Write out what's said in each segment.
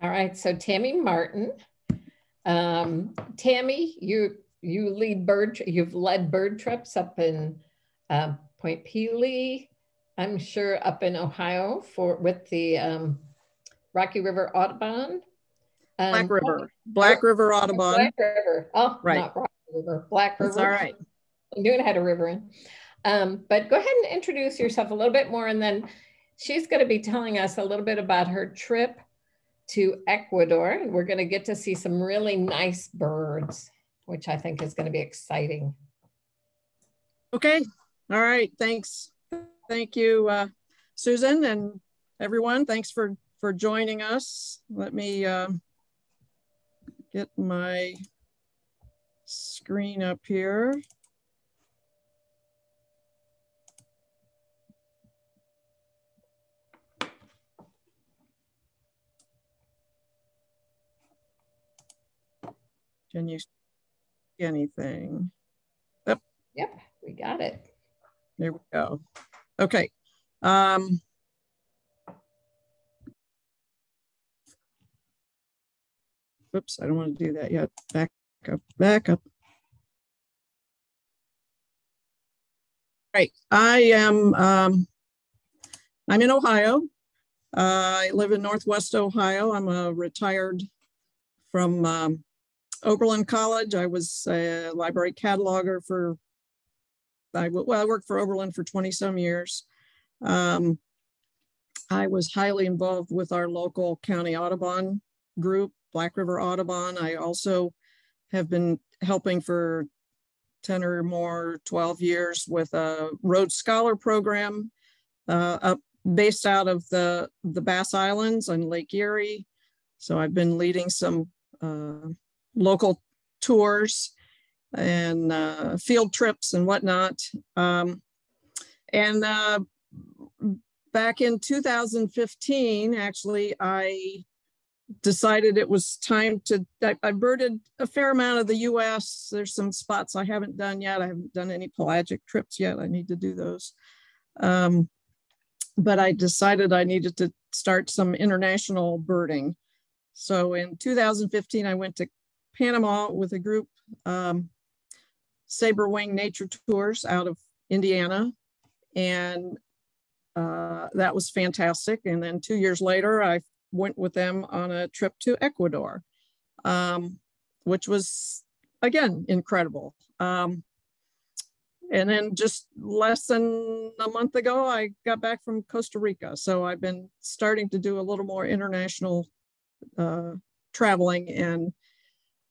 All right, so Tammy Martin. Um, Tammy, you you lead bird. You've led bird trips up in um, Point Pelee. I'm sure up in Ohio for with the um, Rocky River Audubon. Um, Black River, Black River Audubon. Black River. Oh, right. Not Rocky River. Black River. That's all right. I knew it had a river in. Um, but go ahead and introduce yourself a little bit more, and then she's going to be telling us a little bit about her trip to Ecuador. We're going to get to see some really nice birds, which I think is going to be exciting. Okay. All right. Thanks. Thank you, uh, Susan, and everyone. Thanks for for joining us. Let me uh, get my screen up here. Can you see anything? Yep. Yep, we got it. There we go. Okay. Um, Oops, I don't want to do that yet. Back up, back up. Right, I am, um, I'm in Ohio. Uh, I live in Northwest Ohio. I'm a retired from um, Oberlin College. I was a library cataloger for, I, well, I worked for Oberlin for 20 some years. Um, I was highly involved with our local county Audubon group, Black River Audubon. I also have been helping for 10 or more, 12 years with a Road Scholar program uh, up, based out of the, the Bass Islands on Lake Erie. So I've been leading some uh, local tours and uh, field trips and whatnot. Um, and uh, back in 2015, actually, I decided it was time to, I, I, birded a fair amount of the US. There's some spots I haven't done yet. I haven't done any pelagic trips yet. I need to do those. Um, but I decided I needed to start some international birding. So in 2015, I went to Panama with a group, um, Sabrewing Nature Tours out of Indiana. And uh, that was fantastic. And then two years later, I went with them on a trip to Ecuador, um, which was, again, incredible. Um, and then just less than a month ago, I got back from Costa Rica. So I've been starting to do a little more international uh, traveling and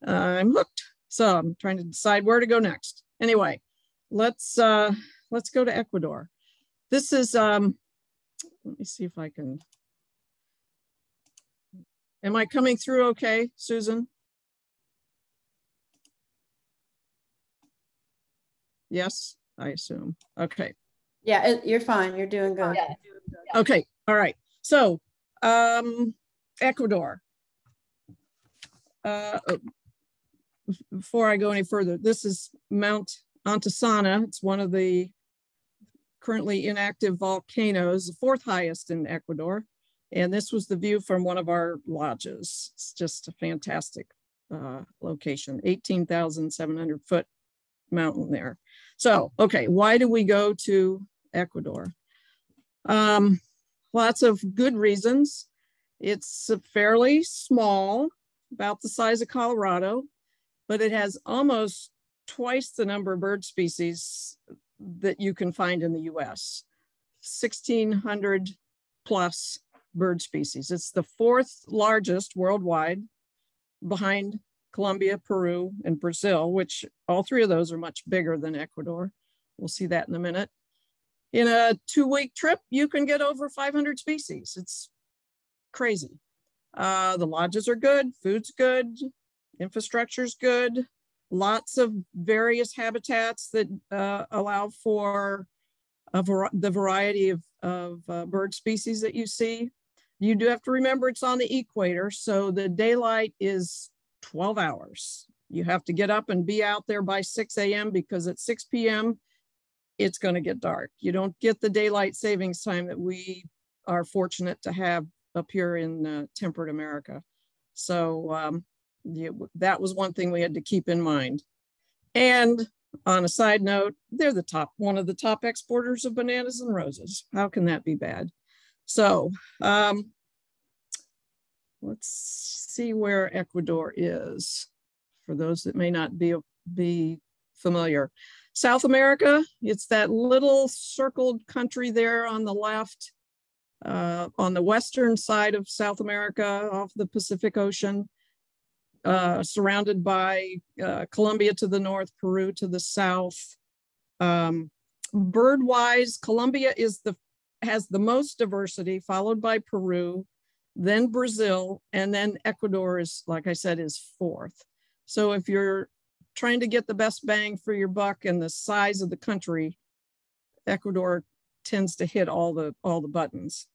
uh, I'm hooked. So I'm trying to decide where to go next. Anyway, let's uh, let's go to Ecuador. This is um, let me see if I can. Am I coming through okay, Susan? Yes, I assume. Okay. Yeah, you're fine. You're doing good. Yeah. Okay. All right. So, um, Ecuador. Uh, before I go any further, this is Mount Antisana. It's one of the currently inactive volcanoes, the fourth highest in Ecuador. And this was the view from one of our lodges. It's just a fantastic uh, location, 18,700 foot mountain there. So, okay, why do we go to Ecuador? Um, lots of good reasons. It's fairly small, about the size of Colorado but it has almost twice the number of bird species that you can find in the US 1,600 plus bird species. It's the fourth largest worldwide behind Colombia, Peru, and Brazil, which all three of those are much bigger than Ecuador. We'll see that in a minute. In a two week trip, you can get over 500 species. It's crazy. Uh, the lodges are good, food's good, infrastructure's good, lots of various habitats that uh, allow for var the variety of, of uh, bird species that you see. You do have to remember it's on the equator, so the daylight is 12 hours. You have to get up and be out there by 6 a.m. because at 6 p.m., it's going to get dark. You don't get the daylight savings time that we are fortunate to have up here in uh, temperate America. So um, that was one thing we had to keep in mind. And on a side note, they're the top, one of the top exporters of bananas and roses. How can that be bad? So um, let's see where Ecuador is for those that may not be, be familiar. South America, it's that little circled country there on the left, uh, on the western side of South America off the Pacific Ocean, uh, surrounded by uh, Colombia to the north, Peru to the south. Um, bird-wise, Colombia is the has the most diversity, followed by Peru, then Brazil, and then Ecuador is, like I said, is fourth. So if you're trying to get the best bang for your buck and the size of the country, Ecuador tends to hit all the all the buttons.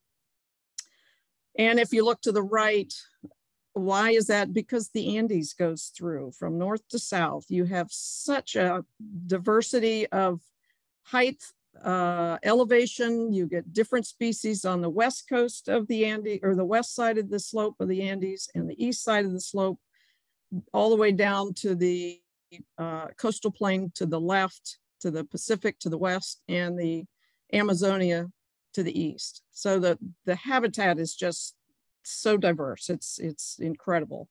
And if you look to the right, why is that? Because the Andes goes through from north to south. You have such a diversity of height, uh, elevation. You get different species on the west coast of the Andes or the west side of the slope of the Andes and the east side of the slope, all the way down to the uh, coastal plain to the left, to the Pacific to the west, and the Amazonia to the east. So the, the habitat is just so diverse. It's, it's incredible.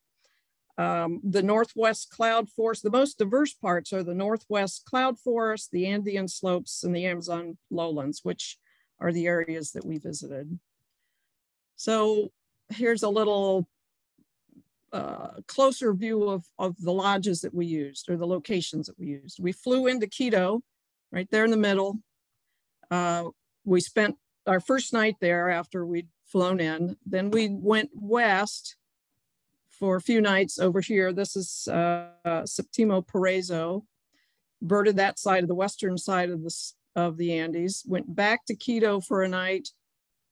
Um, the Northwest cloud forest, the most diverse parts are the Northwest cloud forest, the Andean slopes, and the Amazon lowlands, which are the areas that we visited. So here's a little uh, closer view of, of the lodges that we used or the locations that we used. We flew into Quito, right there in the middle. Uh, we spent our first night there after we'd flown in. Then we went west for a few nights over here. This is uh, Septimo Paraiso, birded that side of the western side of the, of the Andes, went back to Quito for a night,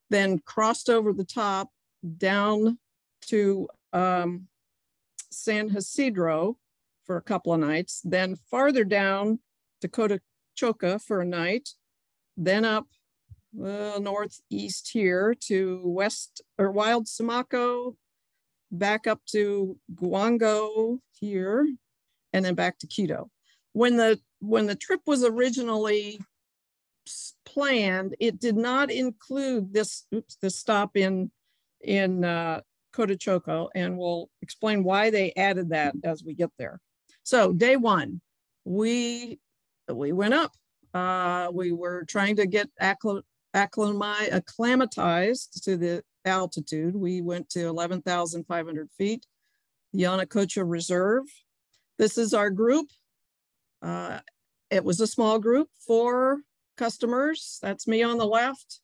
then crossed over the top down to um, San Isidro for a couple of nights, then farther down to Cotococha for a night, then up uh, northeast here to west or Wild Sumaco, back up to Guango here, and then back to Quito. When the when the trip was originally planned, it did not include this oops, this stop in in uh, Cotococha, and we'll explain why they added that as we get there. So day one, we we went up. Uh, we were trying to get acclimatized to the altitude. We went to 11,500 feet, the Yanacocha Reserve. This is our group. Uh, it was a small group, four customers. That's me on the left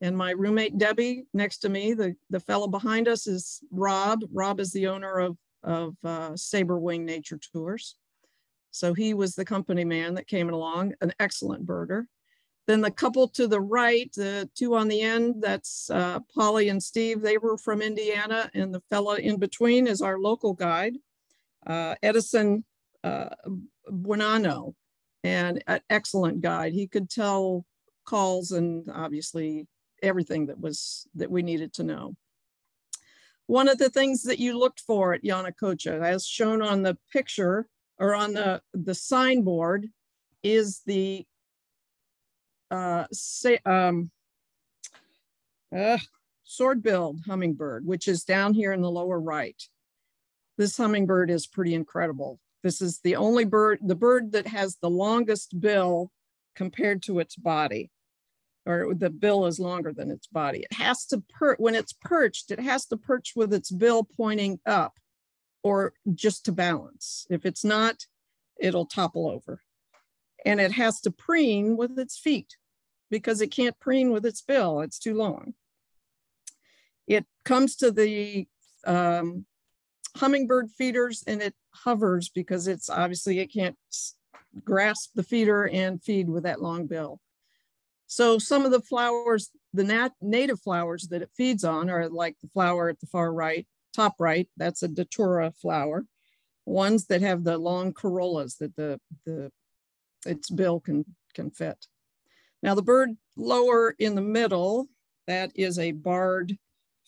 and my roommate Debbie next to me. The, the fellow behind us is Rob. Rob is the owner of, of uh, Sabrewing Nature Tours. So he was the company man that came along, an excellent birder. Then the couple to the right, the two on the end, that's uh, Polly and Steve. They were from Indiana, and the fella in between is our local guide, uh, Edison uh, Buonanno, and an excellent guide. He could tell calls and obviously everything that was that we needed to know. One of the things that you looked for at Yanacocha, as shown on the picture or on the, the signboard, is the uh, say, um, uh, sword-billed hummingbird, which is down here in the lower right. This hummingbird is pretty incredible. This is the only bird, the bird that has the longest bill compared to its body or the bill is longer than its body. It has to perch, when it's perched, it has to perch with its bill pointing up or just to balance. If it's not, it'll topple over. And it has to preen with its feet because it can't preen with its bill, it's too long. It comes to the um, hummingbird feeders and it hovers because it's obviously it can't grasp the feeder and feed with that long bill. So some of the flowers, the nat native flowers that it feeds on are like the flower at the far right, top right, that's a datura flower. Ones that have the long corollas that the, the its bill can, can fit. Now the bird lower in the middle, that is a barred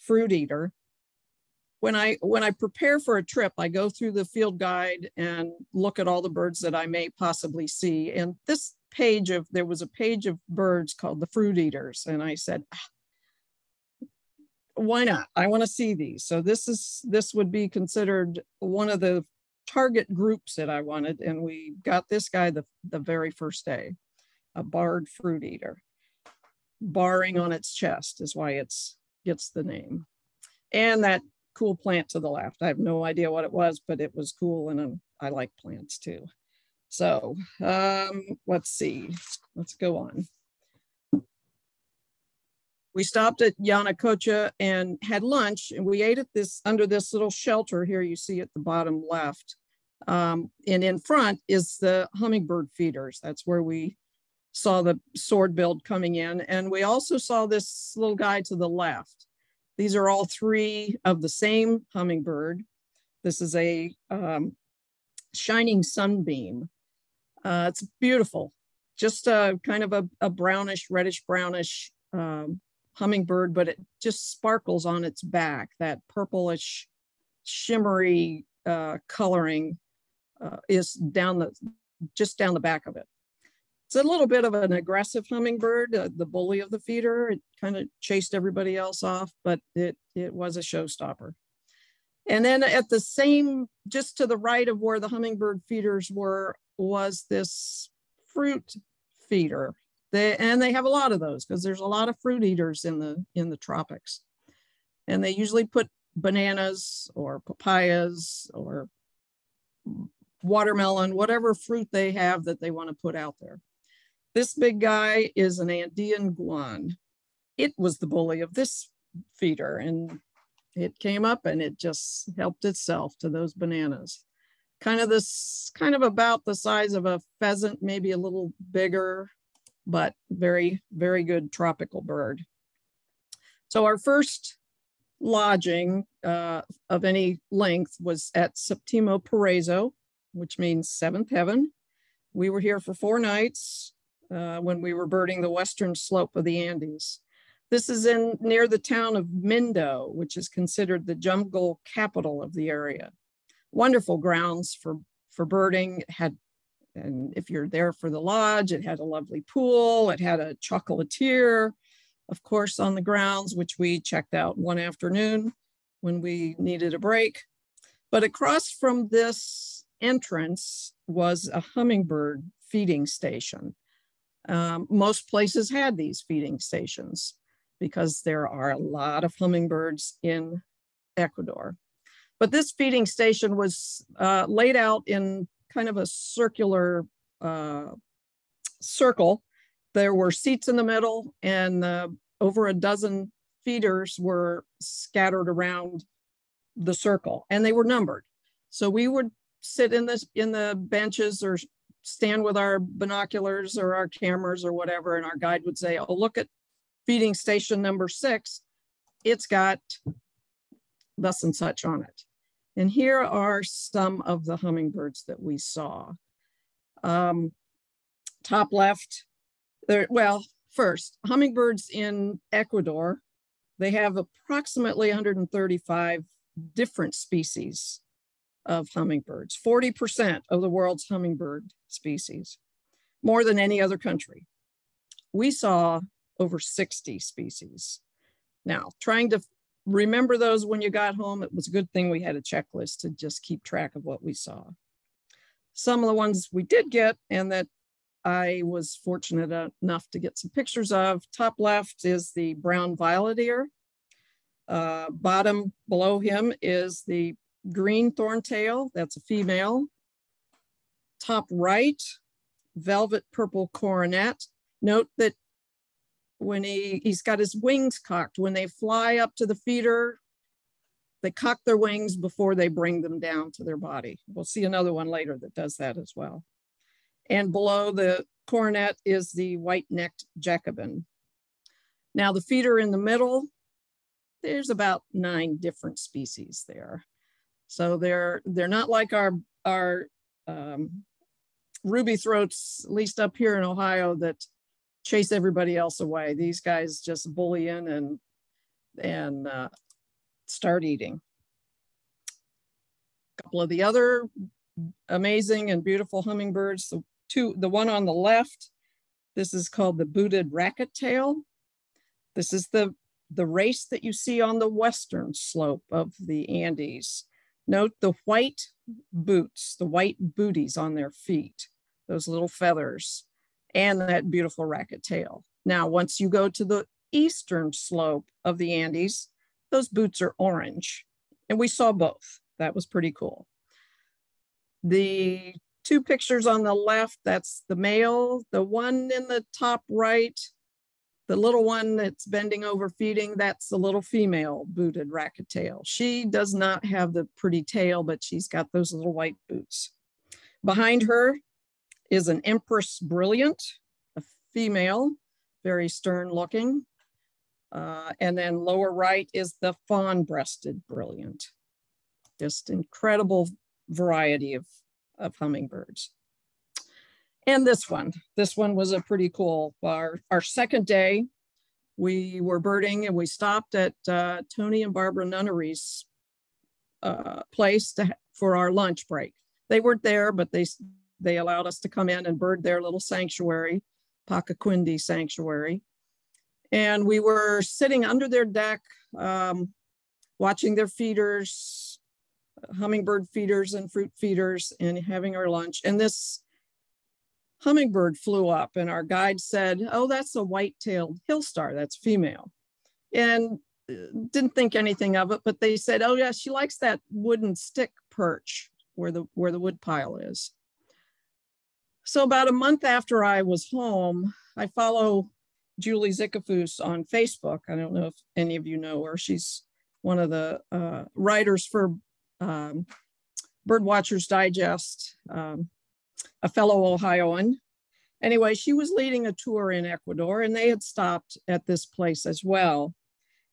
fruit eater. when I when I prepare for a trip, I go through the field guide and look at all the birds that I may possibly see. And this page of there was a page of birds called the fruit eaters, and I said, ah, why not? I want to see these. So this is this would be considered one of the target groups that I wanted, and we got this guy the the very first day, a barred fruit eater. Barring on its chest is why it's gets the name. And that cool plant to the left. I have no idea what it was, but it was cool and I like plants too. So um, let's see, let's go on. We stopped at Yanacocha and had lunch and we ate at this under this little shelter here you see at the bottom left. Um, and in front is the hummingbird feeders. That's where we saw the sword build coming in. And we also saw this little guy to the left. These are all three of the same hummingbird. This is a um, shining sunbeam. Uh, it's beautiful, just a kind of a, a brownish, reddish brownish um, hummingbird, but it just sparkles on its back, that purplish, shimmery uh, coloring uh, is down the, just down the back of it. It's a little bit of an aggressive hummingbird, uh, the bully of the feeder. It kind of chased everybody else off, but it, it was a showstopper. And then at the same, just to the right of where the hummingbird feeders were, was this fruit feeder. They, and they have a lot of those because there's a lot of fruit eaters in the in the tropics. And they usually put bananas or papayas or watermelon, whatever fruit they have that they want to put out there. This big guy is an Andean guan. It was the bully of this feeder and it came up and it just helped itself to those bananas. Kind of this, kind of about the size of a pheasant, maybe a little bigger, but very, very good tropical bird. So our first lodging uh, of any length was at Septimo Paraíso, which means seventh heaven. We were here for four nights uh, when we were birding the western slope of the Andes. This is in near the town of Mindo, which is considered the jungle capital of the area. Wonderful grounds for, for birding. It had, and if you're there for the lodge, it had a lovely pool. It had a chocolatier, of course, on the grounds, which we checked out one afternoon when we needed a break. But across from this entrance was a hummingbird feeding station. Um, most places had these feeding stations because there are a lot of hummingbirds in Ecuador. But this feeding station was uh, laid out in kind of a circular uh, circle. There were seats in the middle, and uh, over a dozen feeders were scattered around the circle, and they were numbered. So we would sit in this in the benches or stand with our binoculars or our cameras or whatever, and our guide would say, "Oh, look at feeding station number six. It's got thus and such on it." And here are some of the hummingbirds that we saw. Um, top left, there. Well, first, hummingbirds in Ecuador, they have approximately 135 different species of hummingbirds, 40% of the world's hummingbird species, more than any other country. We saw over 60 species. Now, trying to remember those when you got home, it was a good thing we had a checklist to just keep track of what we saw. Some of the ones we did get and that I was fortunate enough to get some pictures of. Top left is the brown violet ear. Uh, bottom below him is the green thorn tail, that's a female. Top right, velvet purple coronet. Note that when he, he's got his wings cocked, when they fly up to the feeder, they cock their wings before they bring them down to their body. We'll see another one later that does that as well. And below the coronet is the white-necked Jacobin. Now the feeder in the middle, there's about nine different species there. So they're they're not like our our um, ruby throats, at least up here in Ohio, that chase everybody else away. These guys just bully in and and uh, start eating. A couple of the other amazing and beautiful hummingbirds. The two, the one on the left, this is called the booted racquet tail. This is the, the race that you see on the western slope of the Andes. Note the white boots, the white booties on their feet, those little feathers, and that beautiful racket tail. Now, once you go to the eastern slope of the Andes, those boots are orange. And we saw both. That was pretty cool. The two pictures on the left, that's the male. The one in the top right, the little one that's bending over feeding, that's the little female booted racket tail. She does not have the pretty tail, but she's got those little white boots. Behind her is an Empress Brilliant, a female, very stern looking. Uh, and then lower right is the fawn-breasted brilliant. Just incredible variety of, of hummingbirds. And this one, this one was a pretty cool, our, our second day, we were birding and we stopped at uh, Tony and Barbara Nunnery's uh, place to, for our lunch break. They weren't there, but they, they allowed us to come in and bird their little sanctuary, Pacha Quindi Sanctuary. And we were sitting under their deck, um, watching their feeders, hummingbird feeders and fruit feeders, and having our lunch. And this hummingbird flew up, and our guide said, Oh, that's a white tailed hill star, that's female. And uh, didn't think anything of it, but they said, Oh, yeah, she likes that wooden stick perch where the where the wood pile is. So about a month after I was home, I follow Julie Zickefoose on Facebook. I don't know if any of you know her. She's one of the uh, writers for um, Birdwatchers Digest, um, a fellow Ohioan. Anyway, she was leading a tour in Ecuador and they had stopped at this place as well.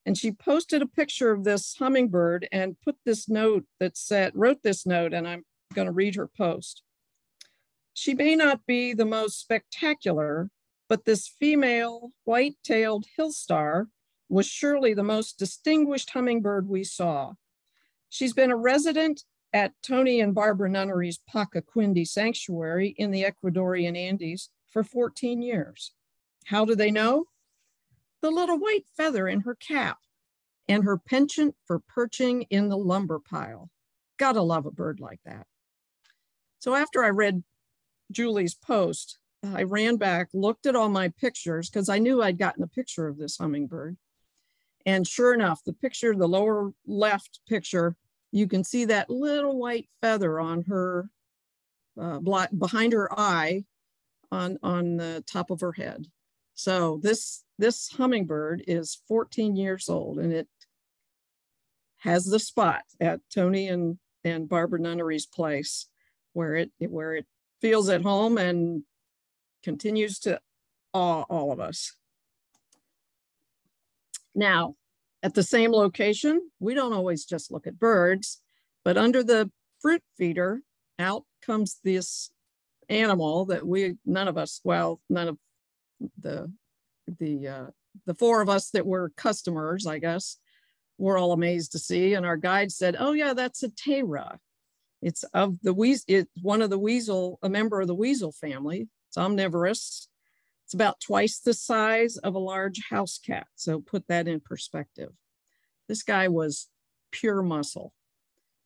And she posted a picture of this hummingbird and put this note that said, wrote this note, and I'm going to read her post. She may not be the most spectacular but this female white-tailed hill star was surely the most distinguished hummingbird we saw. She's been a resident at Tony and Barbara Nunnery's Pacha Quindi Sanctuary in the Ecuadorian Andes for 14 years. How do they know? The little white feather in her cap and her penchant for perching in the lumber pile. Gotta love a bird like that. So after I read Julie's post, I ran back, looked at all my pictures because I knew I'd gotten a picture of this hummingbird. And sure enough, the picture, the lower left picture, you can see that little white feather on her, uh, behind her eye on, on the top of her head. So this, this hummingbird is 14 years old and it has the spot at Tony and, and Barbara Nunnery's place where it, where it feels at home and continues to awe all of us. Now, at the same location, we don't always just look at birds, but under the fruit feeder, out comes this animal that we, none of us, well, none of the, the, uh, the four of us that were customers, I guess, were all amazed to see. And our guide said, oh yeah, that's a tayra. It's of the weasel, it's one of the weasel, a member of the weasel family. It's omnivorous. It's about twice the size of a large house cat. So put that in perspective. This guy was pure muscle.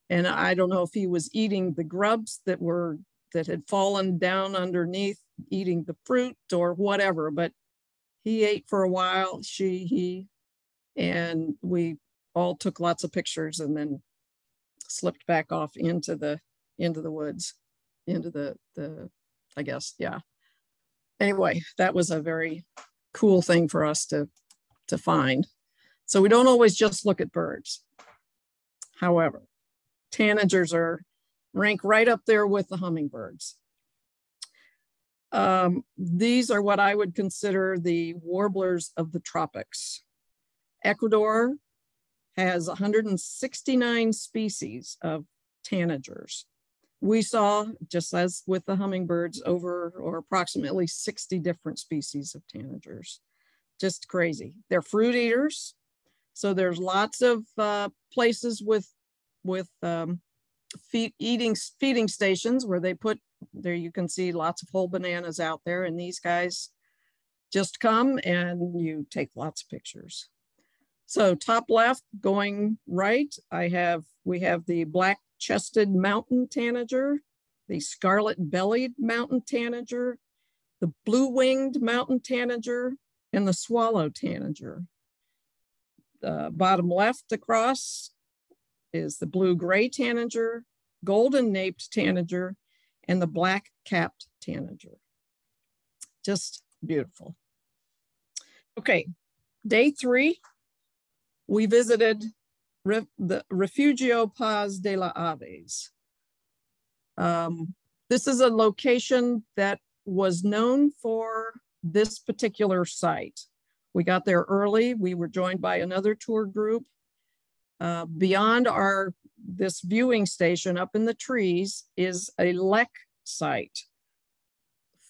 And I don't know if he was eating the grubs that were that had fallen down underneath, eating the fruit or whatever, but he ate for a while, she, he, and we all took lots of pictures and then slipped back off into the into the woods, into the the I guess, yeah anyway, that was a very cool thing for us to, to find. So we don't always just look at birds. However, tanagers are rank right up there with the hummingbirds. Um, these are what I would consider the warblers of the tropics. Ecuador has 169 species of tanagers we saw, just as with the hummingbirds, over or approximately 60 different species of tanagers. Just crazy. They're fruit eaters. So there's lots of uh, places with, with um, feed, eating feeding stations where they put there you can see lots of whole bananas out there and these guys just come and you take lots of pictures. So top left going right, I have, we have the black chested mountain tanager, the scarlet bellied mountain tanager, the blue winged mountain tanager, and the swallow tanager. The bottom left across is the blue gray tanager, golden naped tanager, and the black capped tanager. Just beautiful. Okay, day three, we visited Re the Refugio Paz de la Aves. Um, this is a location that was known for this particular site. We got there early. We were joined by another tour group. Uh, beyond our this viewing station up in the trees is a lek site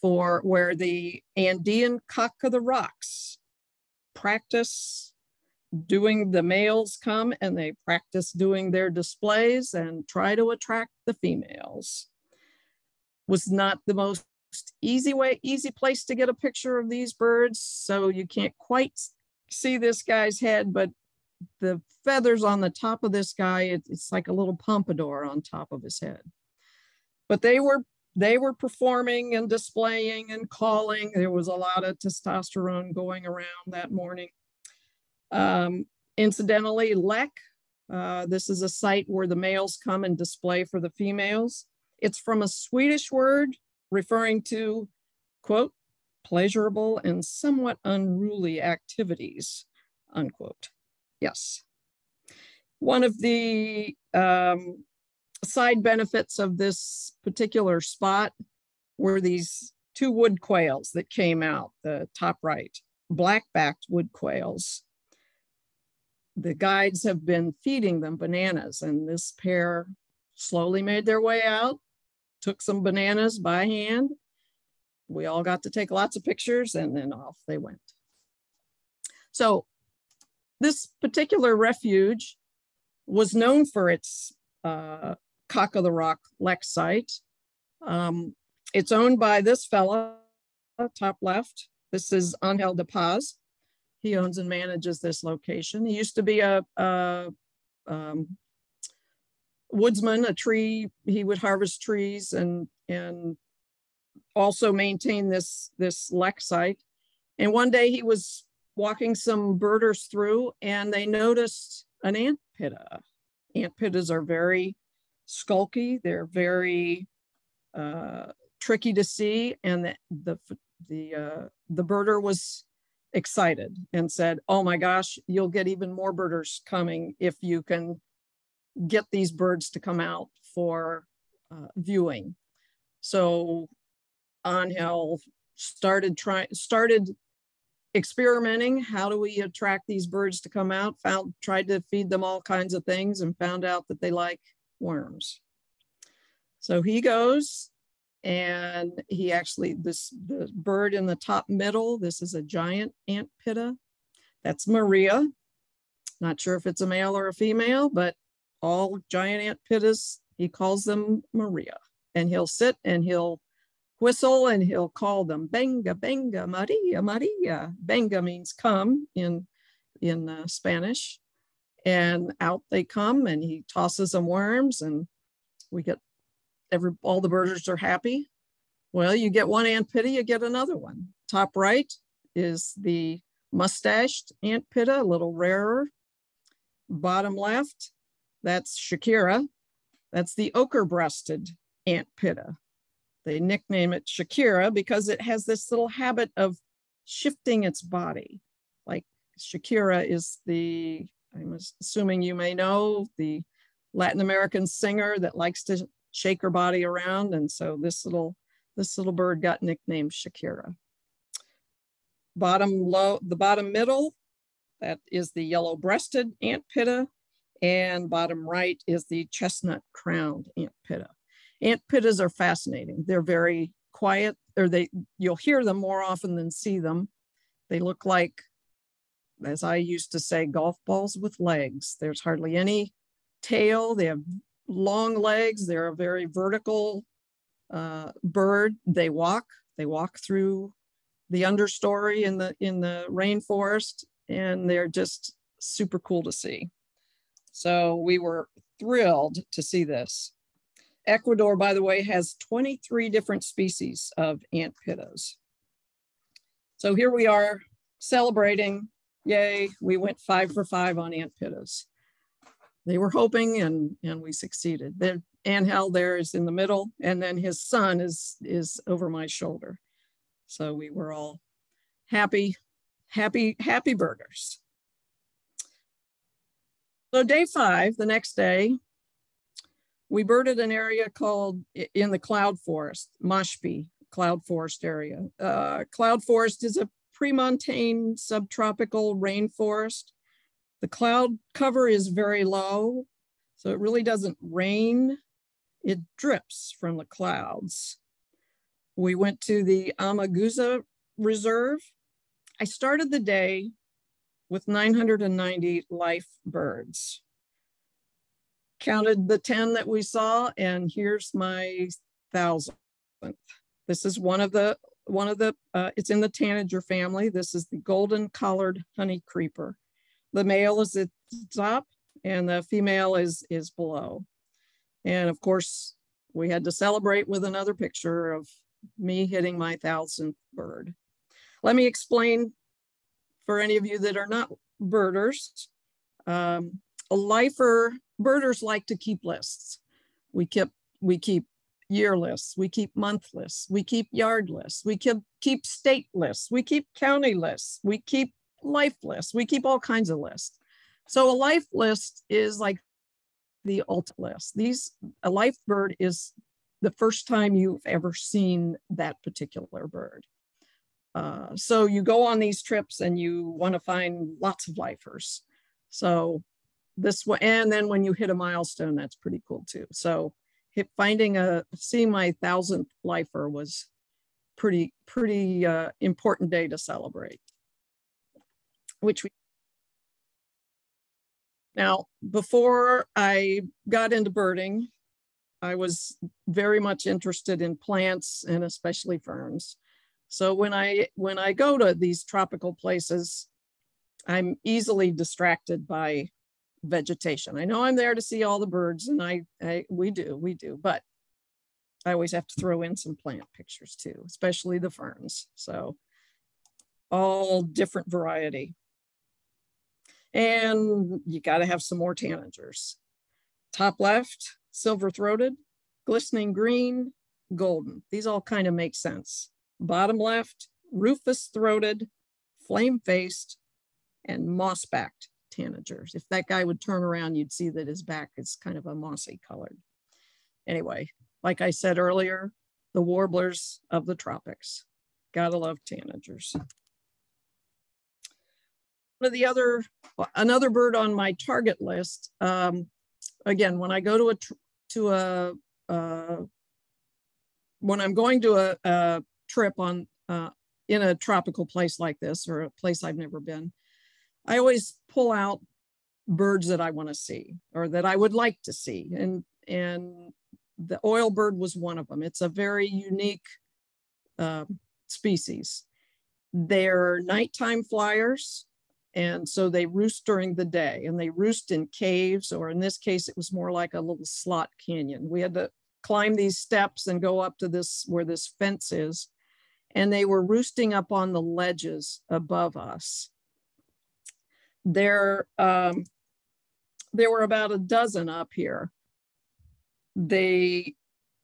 for where the Andean cock of the rocks practice doing the males come and they practice doing their displays and try to attract the females was not the most easy way easy place to get a picture of these birds so you can't quite see this guy's head but the feathers on the top of this guy, it, it's like a little pompadour on top of his head. But they were they were performing and displaying and calling. There was a lot of testosterone going around that morning. Um, incidentally, Lek, uh, this is a site where the males come and display for the females. It's from a Swedish word referring to, quote, pleasurable and somewhat unruly activities, unquote. Yes. One of the um, side benefits of this particular spot were these two wood quails that came out, the top right, black-backed wood quails. The guides have been feeding them bananas and this pair slowly made their way out, took some bananas by hand. We all got to take lots of pictures and then off they went. So this particular refuge was known for its uh, Cock of the Rock Lek site. Um, it's owned by this fella, top left. This is Angel de Paz. He owns and manages this location. He used to be a, a um, woodsman, a tree. He would harvest trees and and also maintain this this Lek site. And one day he was walking some birders through and they noticed an ant pitta. Ant pittas are very skulky. They're very uh, tricky to see. And the, the, the, uh, the birder was excited and said, oh my gosh, you'll get even more birders coming if you can get these birds to come out for uh, viewing. So Angel started trying started experimenting how do we attract these birds to come out found tried to feed them all kinds of things and found out that they like worms so he goes and he actually this the bird in the top middle this is a giant ant pitta. That's maria. Not sure if it's a male or a female but all giant ant pittas he calls them maria. And he'll sit and he'll whistle and he'll call them benga benga maria maria. Benga means come in in uh, spanish. And out they come and he tosses them worms and we get every all the birders are happy. Well you get one ant pitta you get another one. Top right is the mustached ant pitta a little rarer. Bottom left that's shakira. That's the ochre breasted ant pitta. They nickname it Shakira because it has this little habit of shifting its body. Like Shakira is the, I'm assuming you may know, the Latin American singer that likes to shake her body around. And so this little, this little bird got nicknamed Shakira. Bottom low, the bottom middle, that is the yellow breasted ant pitta. And bottom right is the chestnut crowned ant pitta. Ant pittas are fascinating. They're very quiet, or they you'll hear them more often than see them. They look like, as I used to say, golf balls with legs. There's hardly any tail. They have long legs. They're a very vertical uh, bird. They walk. They walk through the understory in the in the rainforest, and they're just super cool to see. So we were thrilled to see this. Ecuador, by the way, has 23 different species of ant pittas. So here we are celebrating. Yay, we went five for five on ant pittas. They were hoping and, and we succeeded. Then Angel there is in the middle and then his son is, is over my shoulder. So we were all happy, happy, happy birders. So day five, the next day, we birded an area called in the cloud forest, Mashpi, cloud forest area. Uh, cloud forest is a pre-montane subtropical rainforest. The cloud cover is very low, so it really doesn't rain. It drips from the clouds. We went to the Amagusa Reserve. I started the day with 990 life birds. Counted the 10 that we saw, and here's my thousandth. This is one of the one of the uh, it's in the tanager family. This is the golden collared honey creeper. The male is at the top, and the female is is below. And of course, we had to celebrate with another picture of me hitting my thousandth bird. Let me explain for any of you that are not birders. Um, a lifer, birders like to keep lists. We keep, we keep year lists, we keep month lists, we keep yard lists, we keep, keep state lists, we keep county lists, we keep life lists, we keep all kinds of lists. So a life list is like the ultimate list. These, a life bird is the first time you've ever seen that particular bird. Uh, so you go on these trips and you want to find lots of lifers. So this one, and then when you hit a milestone, that's pretty cool too. So finding a seeing my thousandth lifer was pretty pretty uh, important day to celebrate. Which we now before I got into birding, I was very much interested in plants and especially ferns. So when I when I go to these tropical places, I'm easily distracted by vegetation. I know I'm there to see all the birds, and I, I we do, we do, but I always have to throw in some plant pictures too, especially the ferns. So all different variety. And you got to have some more tanagers. Top left, silver throated, glistening green, golden. These all kind of make sense. Bottom left, rufous throated, flame faced, and moss backed tanagers. If that guy would turn around, you'd see that his back is kind of a mossy colored. Anyway, like I said earlier, the warblers of the tropics. Gotta love tanagers. One of the other, another bird on my target list. Um, again, when I go to a to a uh, when I'm going to a, a trip on uh, in a tropical place like this or a place I've never been, I always pull out birds that I want to see or that I would like to see. And, and the oil bird was one of them. It's a very unique uh, species. They're nighttime flyers. And so they roost during the day and they roost in caves, or in this case, it was more like a little slot canyon. We had to climb these steps and go up to this where this fence is. And they were roosting up on the ledges above us there um, there were about a dozen up here. They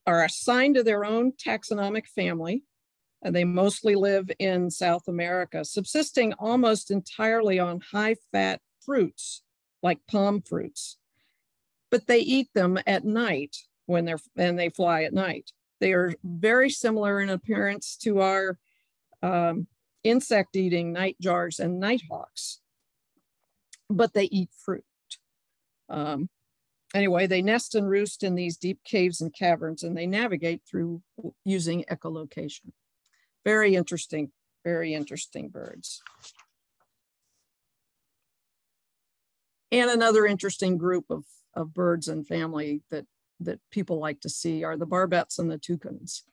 are assigned to their own taxonomic family, and they mostly live in South America, subsisting almost entirely on high fat fruits like palm fruits. But they eat them at night when they're and they fly at night. They are very similar in appearance to our um, insect eating nightjars and nighthawks but they eat fruit. Um, anyway, they nest and roost in these deep caves and caverns, and they navigate through using echolocation. Very interesting, very interesting birds. And another interesting group of, of birds and family that that people like to see are the barbets and the toucans.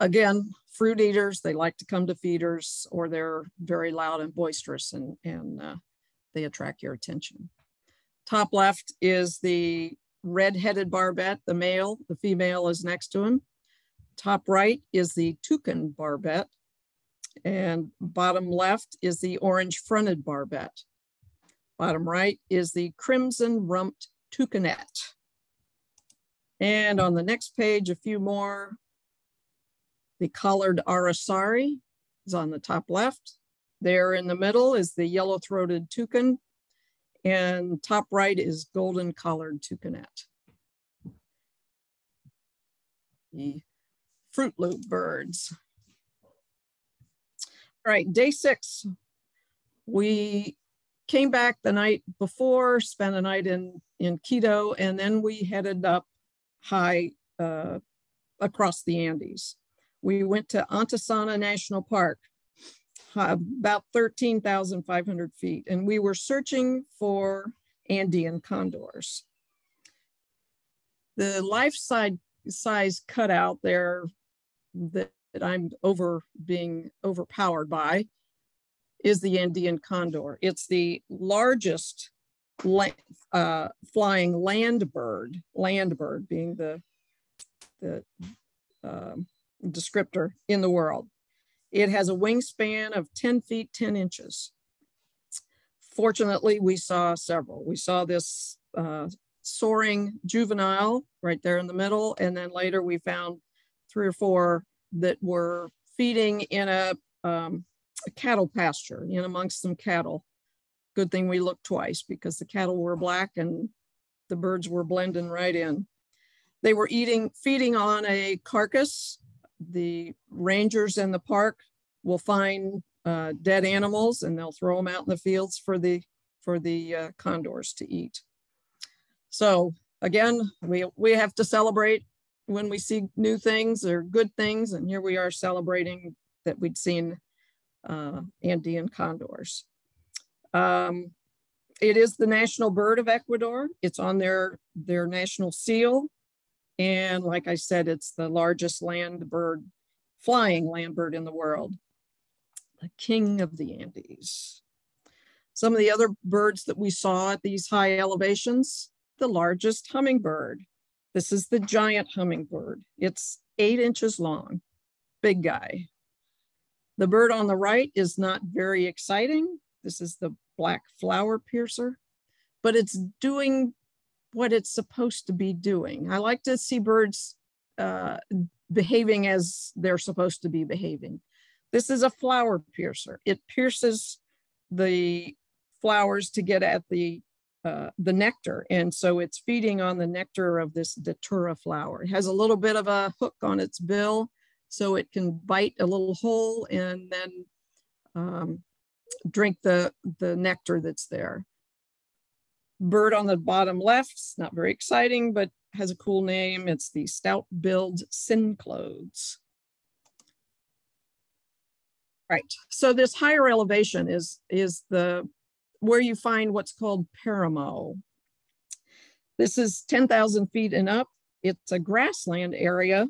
Again, fruit eaters, they like to come to feeders or they're very loud and boisterous and, and uh, they attract your attention. Top left is the red-headed barbet, the male, the female is next to him. Top right is the toucan barbet and bottom left is the orange fronted barbet. Bottom right is the crimson rumped toucanet. And on the next page, a few more. The collared aracari is on the top left. There in the middle is the yellow-throated toucan. And top right is golden collared toucanet. The fruit loop birds. All right, day six. We came back the night before, spent a night in, in Quito, and then we headed up high uh, across the Andes. We went to Antisana National Park, about 13,500 feet, and we were searching for Andean condors. The life size cutout there that, that I'm over being overpowered by is the Andean condor. It's the largest uh, flying land bird, land bird being the, the uh, descriptor in the world. It has a wingspan of 10 feet, 10 inches. Fortunately, we saw several. We saw this uh, soaring juvenile right there in the middle. And then later we found three or four that were feeding in a um, a cattle pasture in amongst some cattle. Good thing we looked twice because the cattle were black and the birds were blending right in. They were eating, feeding on a carcass. The rangers in the park will find uh, dead animals and they'll throw them out in the fields for the for the uh, condors to eat. So again, we we have to celebrate when we see new things or good things, and here we are celebrating that we'd seen uh, Andean condors. Um, it is the national bird of Ecuador. It's on their, their national seal. And like I said, it's the largest land bird, flying land bird in the world. The king of the Andes. Some of the other birds that we saw at these high elevations, the largest hummingbird. This is the giant hummingbird. It's eight inches long, big guy. The bird on the right is not very exciting. This is the black flower piercer, but it's doing what it's supposed to be doing. I like to see birds uh, behaving as they're supposed to be behaving. This is a flower piercer. It pierces the flowers to get at the uh, the nectar. And so it's feeding on the nectar of this datura flower. It has a little bit of a hook on its bill so it can bite a little hole and then um, drink the, the nectar that's there. Bird on the bottom left, it's not very exciting, but has a cool name. It's the stout-billed cinclodes. Right, so this higher elevation is, is the where you find what's called Paramo. This is 10,000 feet and up. It's a grassland area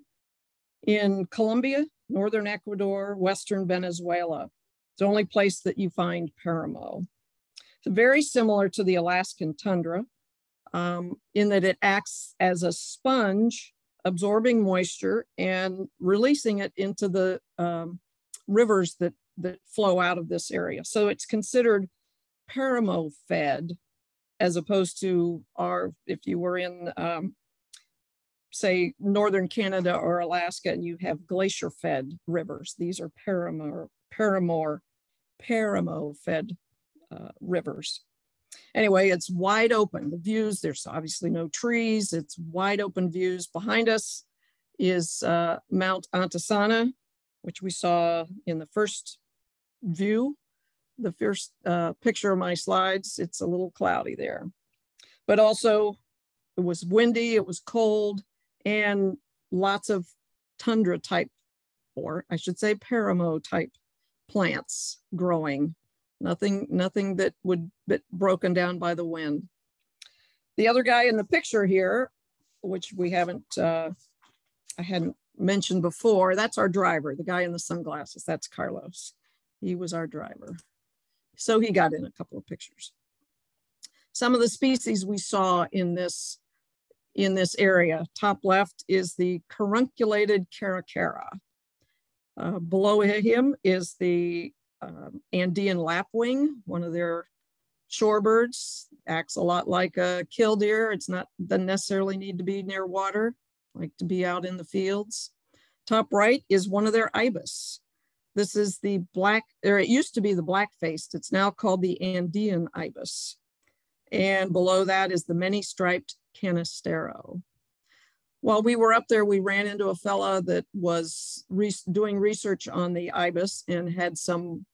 in Colombia, northern Ecuador, western Venezuela. It's the only place that you find paramo. It's very similar to the Alaskan tundra um, in that it acts as a sponge, absorbing moisture and releasing it into the um, rivers that, that flow out of this area. So it's considered paramo fed as opposed to our, if you were in um, say northern Canada or Alaska and you have glacier fed rivers. These are paramore, paramore, paramo fed uh, rivers. Anyway, it's wide open. The views, there's obviously no trees. It's wide open views. Behind us is uh, Mount Antisana, which we saw in the first view. The first uh, picture of my slides, it's a little cloudy there. But also it was windy, it was cold, and lots of tundra type, or I should say paramo type plants growing. Nothing, nothing that would be broken down by the wind. The other guy in the picture here which we haven't, uh, I hadn't mentioned before, that's our driver, the guy in the sunglasses. That's Carlos. He was our driver. So he got in a couple of pictures. Some of the species we saw in this in this area. Top left is the carunculated caracara. Uh, below him is the um, Andean lapwing, one of their shorebirds. Acts a lot like a killdeer. It's not doesn't necessarily need to be near water, like to be out in the fields. Top right is one of their ibis. This is the black, or it used to be the black-faced. It's now called the Andean ibis. And below that is the many-striped Canastero. While we were up there, we ran into a fella that was re doing research on the ibis and had some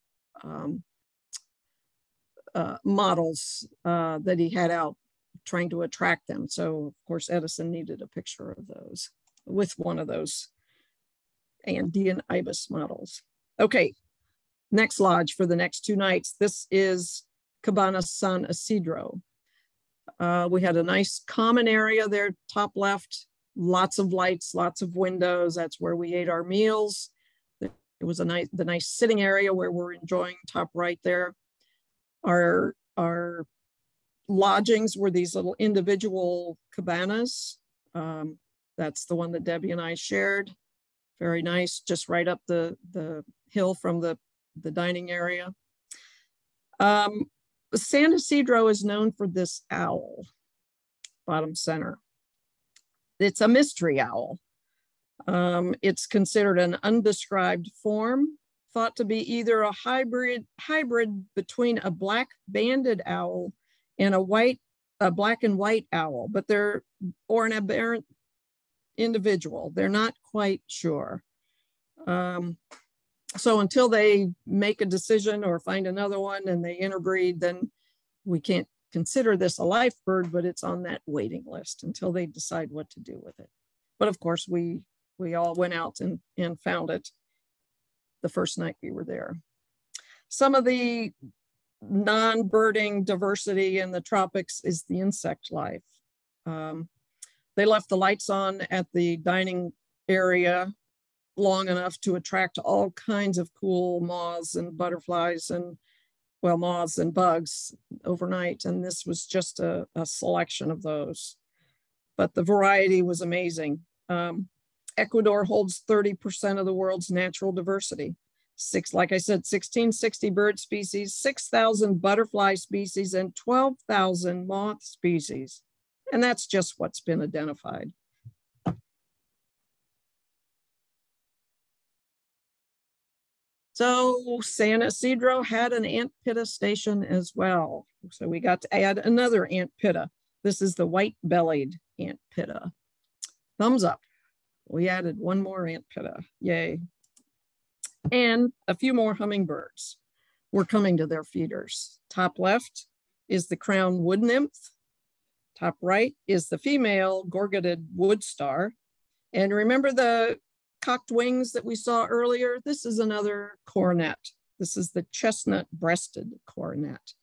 um, uh, models uh, that he had out trying to attract them. So of course, Edison needed a picture of those with one of those Andean ibis models. Okay, next lodge for the next two nights. This is Cabana San Isidro. Uh, we had a nice common area there, top left, lots of lights, lots of windows. That's where we ate our meals. It was a nice, the nice sitting area where we're enjoying top right there. Our, our lodgings were these little individual cabanas. Um, that's the one that Debbie and I shared. Very nice, just right up the, the hill from the, the dining area. Um, San Isidro is known for this owl, bottom center. It's a mystery owl. Um, it's considered an undescribed form, thought to be either a hybrid hybrid between a black banded owl and a white, a black and white owl, but they're or an aberrant individual. They're not quite sure. Um, so until they make a decision or find another one and they interbreed, then we can't consider this a life bird, but it's on that waiting list until they decide what to do with it. But of course, we we all went out and, and found it the first night we were there. Some of the non-birding diversity in the tropics is the insect life. Um, they left the lights on at the dining area long enough to attract all kinds of cool moths and butterflies and well moths and bugs overnight. And this was just a, a selection of those. But the variety was amazing. Um, ecuador holds 30% of the world's natural diversity. Six like i said 1660 bird species 6000 butterfly species and 12000 moth species and that's just what's been identified So San Isidro had an ant pitta station as well. So we got to add another ant pitta. This is the white-bellied ant pitta. Thumbs up. We added one more ant pitta. Yay. And a few more hummingbirds were coming to their feeders. Top left is the crown wood nymph. Top right is the female gorgeted wood star. And remember the cocked wings that we saw earlier, this is another coronet. This is the chestnut breasted coronet.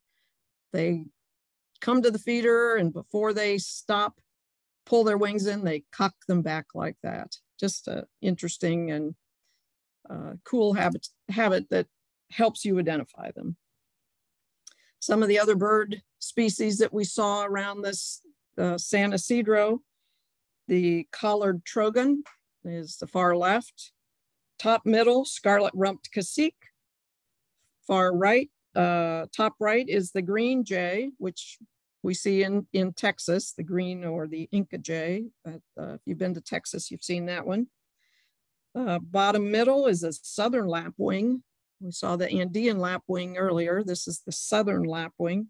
They come to the feeder and before they stop, pull their wings in, they cock them back like that. Just an interesting and uh, cool habit, habit that helps you identify them. Some of the other bird species that we saw around this uh, San Isidro, the collared trogon, is the far left. Top middle, scarlet rumped cacique. Far right, uh, top right is the green jay, which we see in, in Texas, the green or the Inca jay. Uh, if you've been to Texas, you've seen that one. Uh, bottom middle is a southern lapwing. We saw the Andean lapwing earlier. This is the southern lapwing.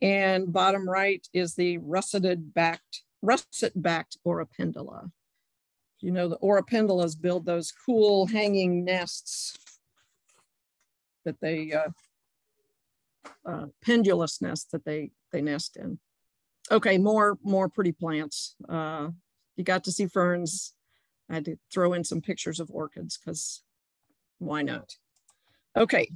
And bottom right is the russeted backed, russet backed Oropendola you know, the oropendolas build those cool hanging nests that they, uh, uh, pendulous nests that they, they nest in. Okay, more, more pretty plants. Uh, you got to see ferns. I had to throw in some pictures of orchids because why not? Okay,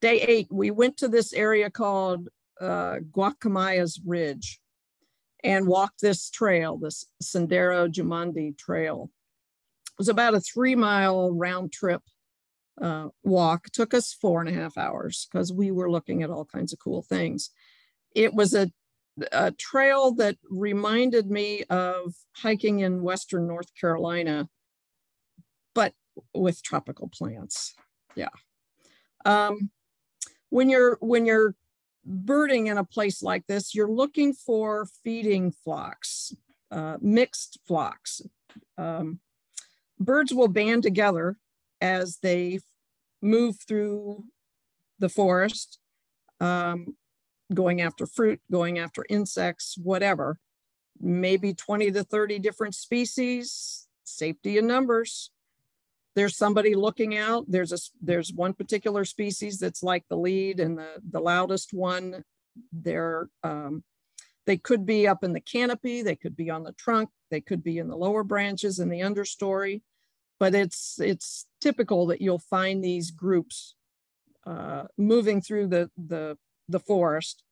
day eight, we went to this area called uh, Guacamayos Ridge. and walked this trail, this Sendero Jumandi Trail. It was about a three mile round trip uh, walk. Took us four and a half hours because we were looking at all kinds of cool things. It was a, a trail that reminded me of hiking in Western North Carolina, but with tropical plants. Yeah. Um, when you're when you're birding in a place like this, you're looking for feeding flocks, uh, mixed flocks. Um, birds will band together as they move through the forest, um, going after fruit, going after insects, whatever. Maybe 20 to 30 different species, safety in numbers. There's somebody looking out. There's a there's one particular species that's like the lead and the, the loudest one. They're um, they could be up in the canopy, they could be on the trunk, they could be in the lower branches in the understory but it's it's typical that you'll find these groups uh, moving through the the the forest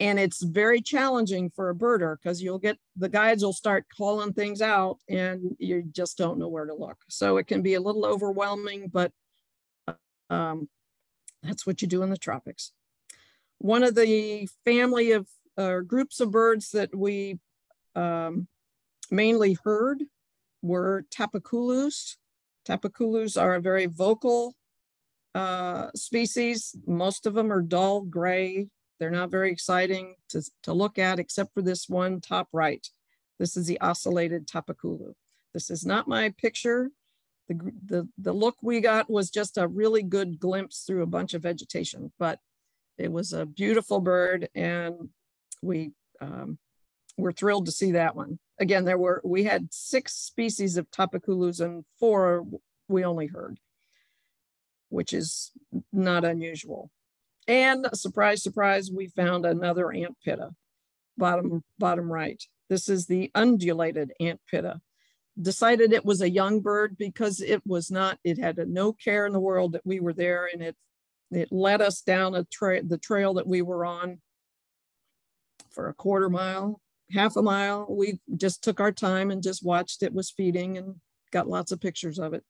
and it's very challenging for a birder because you'll get the guides will start calling things out and you just don't know where to look so it can be a little overwhelming but um, that's what you do in the tropics one of the family of uh, groups of birds that we um, mainly heard were tapaculos. Tapaculos are a very vocal uh, species. Most of them are dull gray. They're not very exciting to, to look at except for this one top right. This is the ocellated tapaculo. This is not my picture. The, the, the look we got was just a really good glimpse through a bunch of vegetation, but it was a beautiful bird and we um, were thrilled to see that one again, there were, we had six species of tapaculos and four we only heard, which is not unusual. And surprise, surprise, we found another ant pitta, bottom, bottom right. This is the undulated ant pitta. Decided it was a young bird because it was not, it had no care in the world that we were there and it, it led us down a trail, the trail that we were on for a quarter mile half a mile. We just took our time and just watched it was feeding and got lots of pictures of it.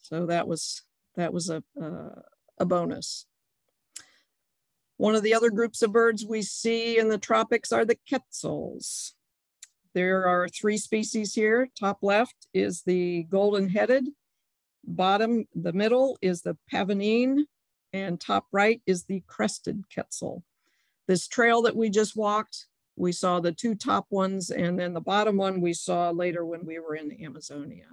So that was that was a uh, a bonus. One of the other groups of birds we see in the tropics are the quetzals. There are three species here. Top left is the golden-headed. Bottom, the middle is the pavonine, and top right is the crested quetzal. This trail that we just walked we saw the two top ones and then the bottom one we saw later when we were in Amazonia.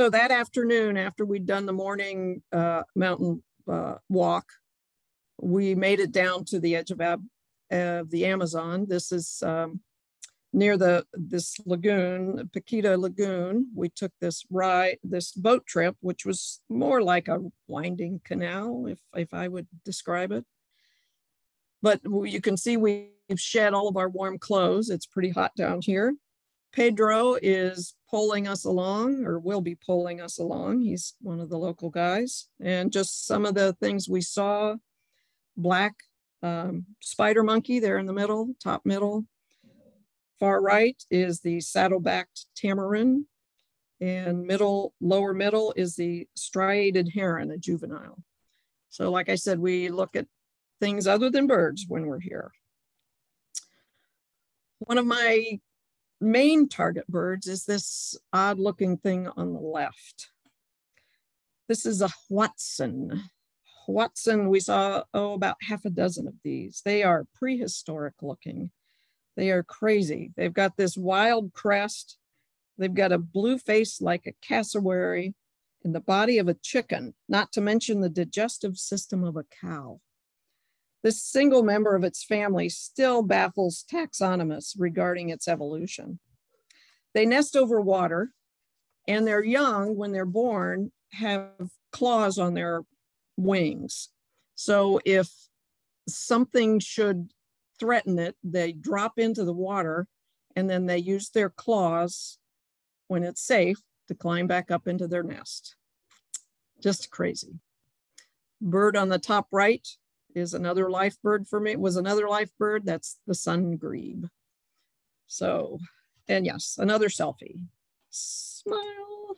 So that afternoon, after we'd done the morning uh, mountain uh, walk, we made it down to the edge of, uh, the Amazon. This is um, near the this lagoon, Paquita Lagoon, we took this ride, this boat trip, which was more like a winding canal, if if I would describe it. But you can see we've shed all of our warm clothes. It's pretty hot down here. Pedro is pulling us along, or will be pulling us along. He's one of the local guys. And just some of the things we saw, black um, spider monkey there in the middle, top middle, Far right is the saddle-backed tamarin, and middle, lower middle is the striated heron, a juvenile. So like I said, we look at things other than birds when we're here. One of my main target birds is this odd looking thing on the left. This is a hoatzin. hoatzin, we saw, oh, about half a dozen of these. They are prehistoric looking. They are crazy. They've got this wild crest. They've got a blue face like a cassowary in the body of a chicken, not to mention the digestive system of a cow. This single member of its family still baffles taxonomists regarding its evolution. They nest over water, and their young, when they're born, have claws on their wings. So if something should threaten it, they drop into the water and then they use their claws when it's safe to climb back up into their nest. Just crazy. Bird on the top right is another life bird for me, was another life bird. That's the sun grebe. So, and yes, another selfie. Smile.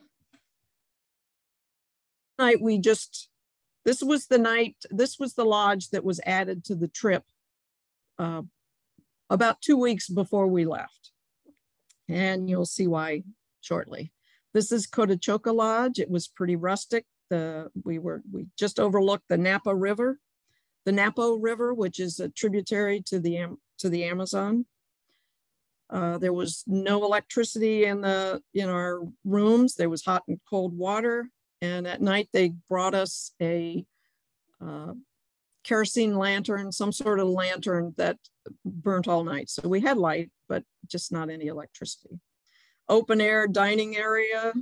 Night we just, this was the night, this was the lodge that was added to the trip uh, about two weeks before we left. And you'll see why shortly. This is Cotococha Lodge. It was pretty rustic. The, we were, we just overlooked the Napa River, the Napo River, which is a tributary to the, to the Amazon. Uh, there was no electricity in the in our rooms. There was hot and cold water. And at night they brought us a uh, kerosene lantern, some sort of lantern that burnt all night. So we had light, but just not any electricity. Open air dining area,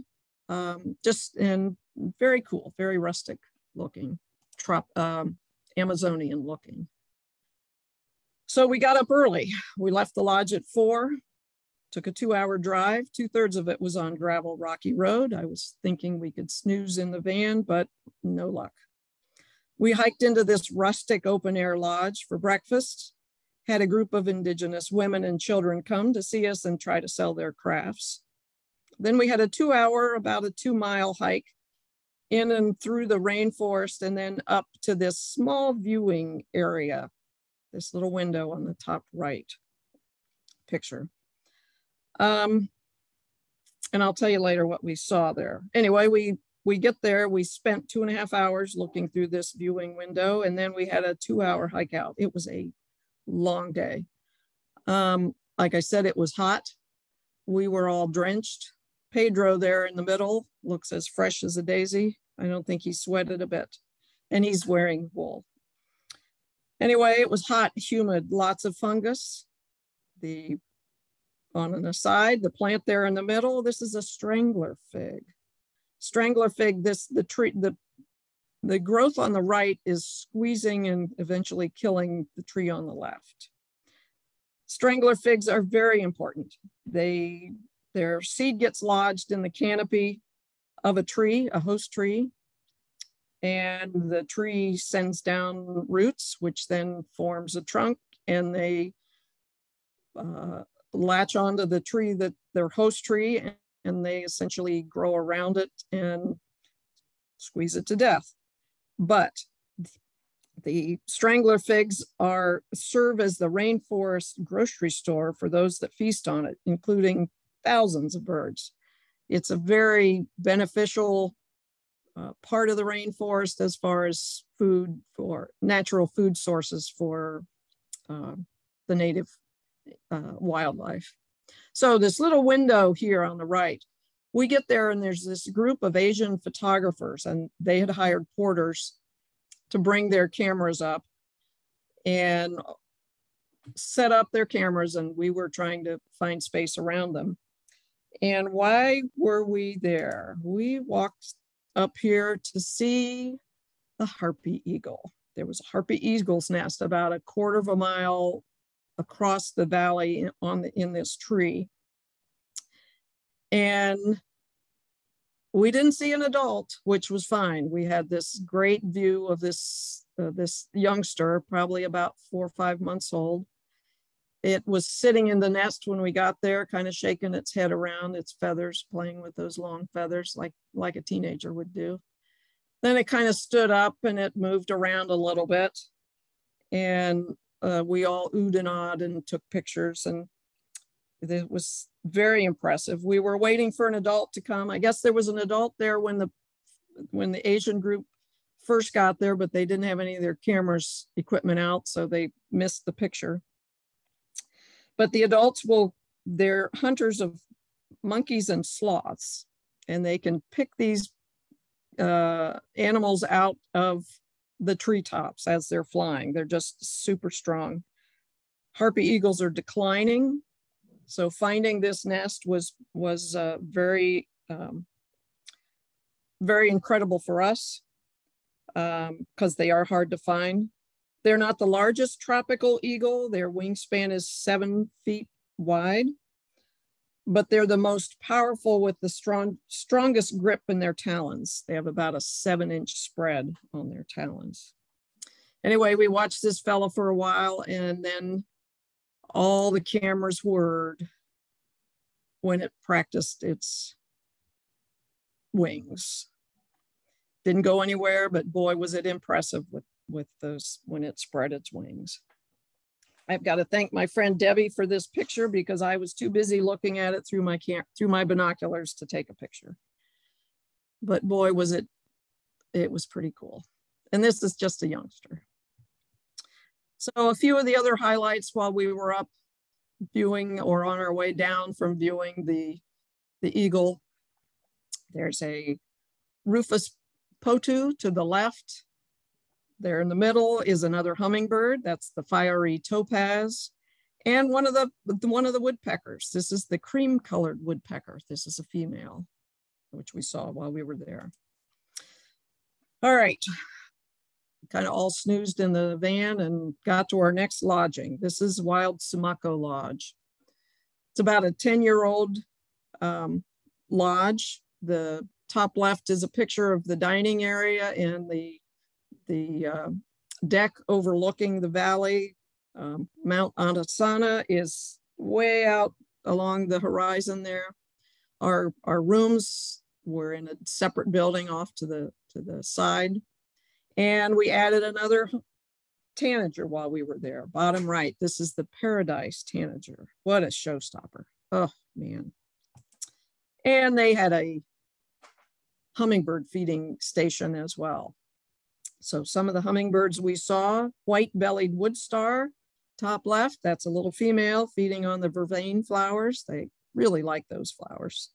um, just and very cool, very rustic looking, trop, um, Amazonian looking. So we got up early. We left the lodge at four, took a two hour drive. Two thirds of it was on gravel rocky road. I was thinking we could snooze in the van, but no luck. We hiked into this rustic open air lodge for breakfast, had a group of indigenous women and children come to see us and try to sell their crafts. Then we had a two hour, about a two mile hike in and through the rainforest and then up to this small viewing area, this little window on the top right picture. Um, and I'll tell you later what we saw there. Anyway, we we get there, we spent two and a half hours looking through this viewing window, and then we had a two hour hike out. It was a long day. Um, like I said, it was hot. We were all drenched. Pedro there in the middle looks as fresh as a daisy. I don't think he sweated a bit. And he's wearing wool. Anyway, it was hot, humid, lots of fungus. The on an aside, the plant there in the middle, this is a strangler fig strangler fig, this the tree the the growth on the right is squeezing and eventually killing the tree on the left. Strangler figs are very important. They their seed gets lodged in the canopy of a tree, a host tree, and the tree sends down roots, which then forms a trunk, and they uh, latch onto the tree that their host tree and they essentially grow around it and squeeze it to death. But the strangler figs are serve as the rainforest grocery store for those that feast on it, including thousands of birds. It's a very beneficial uh, part of the rainforest as far as food for natural food sources for uh, the native uh, wildlife. So this little window here on the right, we get there and there's this group of Asian photographers and they had hired porters to bring their cameras up and set up their cameras and we were trying to find space around them. And why were we there? We walked up here to see the harpy eagle. There was a harpy eagle's nest about a quarter of a mile across the valley on the, in this tree. And we didn't see an adult, which was fine. We had this great view of this, uh, this youngster, probably about four or five months old. It was sitting in the nest when we got there, kind of shaking its head around, its feathers, playing with those long feathers like, like a teenager would do. Then it kind of stood up and it moved around a little bit. And uh, we all oohed and awed and took pictures and it was very impressive. We were waiting for an adult to come. I guess there was an adult there when the when the Asian group first got there, but they didn't have any of their cameras equipment out, so they missed the picture. But the adults will, they're hunters of monkeys and sloths, and they can pick these uh, animals out of the treetops as they're flying. They're just super strong. Harpy eagles are declining. So finding this nest was, was uh, very, um, very incredible for us because um, they are hard to find. They're not the largest tropical eagle. Their wingspan is seven feet wide but they're the most powerful with the strong, strongest grip in their talons. They have about a seven inch spread on their talons. anyway, we watched this fella for a while and then all the cameras whirred when it practiced its wings. Didn't go anywhere, but boy, was it impressive with, with those when it spread its wings. I've got to thank my friend Debbie for this picture because I was too busy looking at it through my through my binoculars to take a picture. But boy, was it, it was pretty cool. And this is just a youngster. So a few of the other highlights while we were up viewing or on our way down from viewing the, the eagle, there's a rufous potoo to the left. There in the middle is another hummingbird. That's the fiery topaz. And one of the one of the woodpeckers. This is the cream colored woodpecker. This is a female, which we saw while we were there. All right, kind of all snoozed in the van and got to our next lodging. This is Wild Sumaco Lodge. It's about a 10 year old um, lodge. The top left is a picture of the dining area and the, the uh, deck overlooking the valley. Um, Mount Antisana is way out along the horizon there. Our, our rooms were in a separate building off to the, to the side. And we added another tanager while we were there. Bottom right, this is the Paradise tanager. What a showstopper. Oh, man. And they had a hummingbird feeding station as well. So some of the hummingbirds we saw, white-bellied wood star, top left, that's a little female feeding on the vervain flowers. They really like those flowers.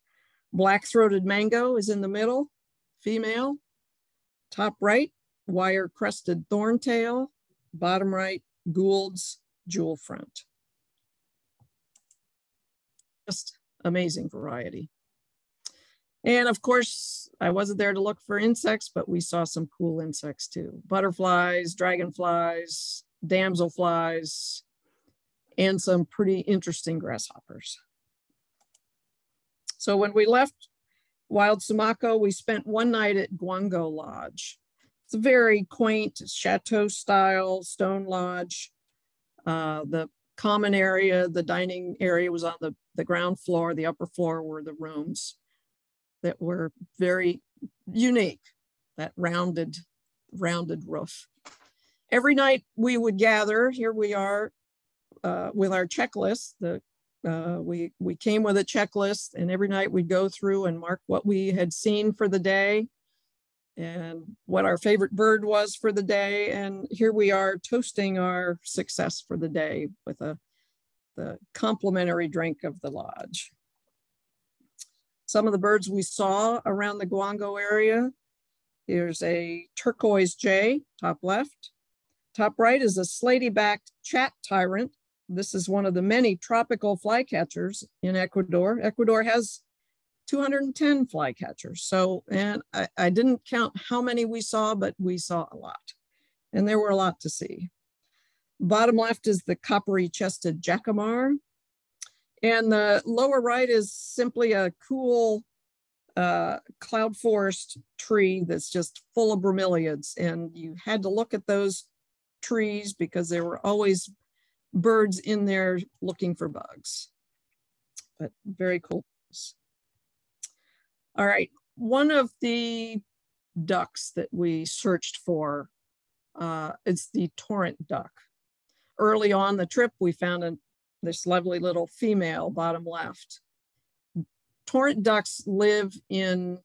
Black-throated mango is in the middle, female. Top right, wire crested thorntail, bottom right, Gould's jewel front. Just amazing variety. And of course, I wasn't there to look for insects, but we saw some cool insects too. Butterflies, dragonflies, damselflies, and some pretty interesting grasshoppers. So when we left Wild Sumaco, we spent one night at Guango Lodge. It's a very quaint chateau style stone lodge. Uh, the common area, the dining area was on the, the ground floor. The upper floor were the rooms that were very unique, that rounded, rounded roof. Every night we would gather, here we are uh, with our checklist. The, uh, we, we came with a checklist and every night we'd go through and mark what we had seen for the day and what our favorite bird was for the day. And here we are toasting our success for the day with a the complimentary drink of the lodge. Some of the birds we saw around the Guango area. Here's a turquoise jay, top left. Top right is a slaty-backed chat tyrant. This is one of the many tropical flycatchers in Ecuador. Ecuador has 210 flycatchers. So, and I, I didn't count how many we saw, but we saw a lot. And there were a lot to see. Bottom left is the coppery chested jacamar. And the lower right is simply a cool uh, cloud forest tree that's just full of bromeliads. And you had to look at those trees because there were always birds in there looking for bugs. But very cool. All right, one of the ducks that we searched for uh, is the torrent duck. Early on the trip, we found a, this lovely little female bottom left. Torrent ducks live in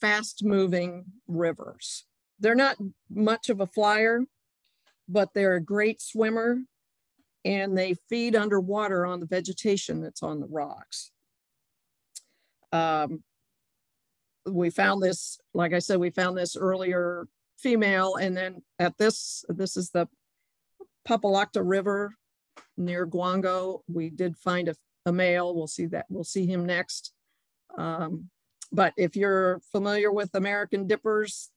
fast moving rivers. They're not much of a flyer, but they're a great swimmer and they feed underwater on the vegetation that's on the rocks. Um, we found this, like I said, we found this earlier female. And then at this, this is the Papalacta River near Guango. We did find a, a male. We'll see that. We'll see him next. Um, but if you're familiar with American dippers,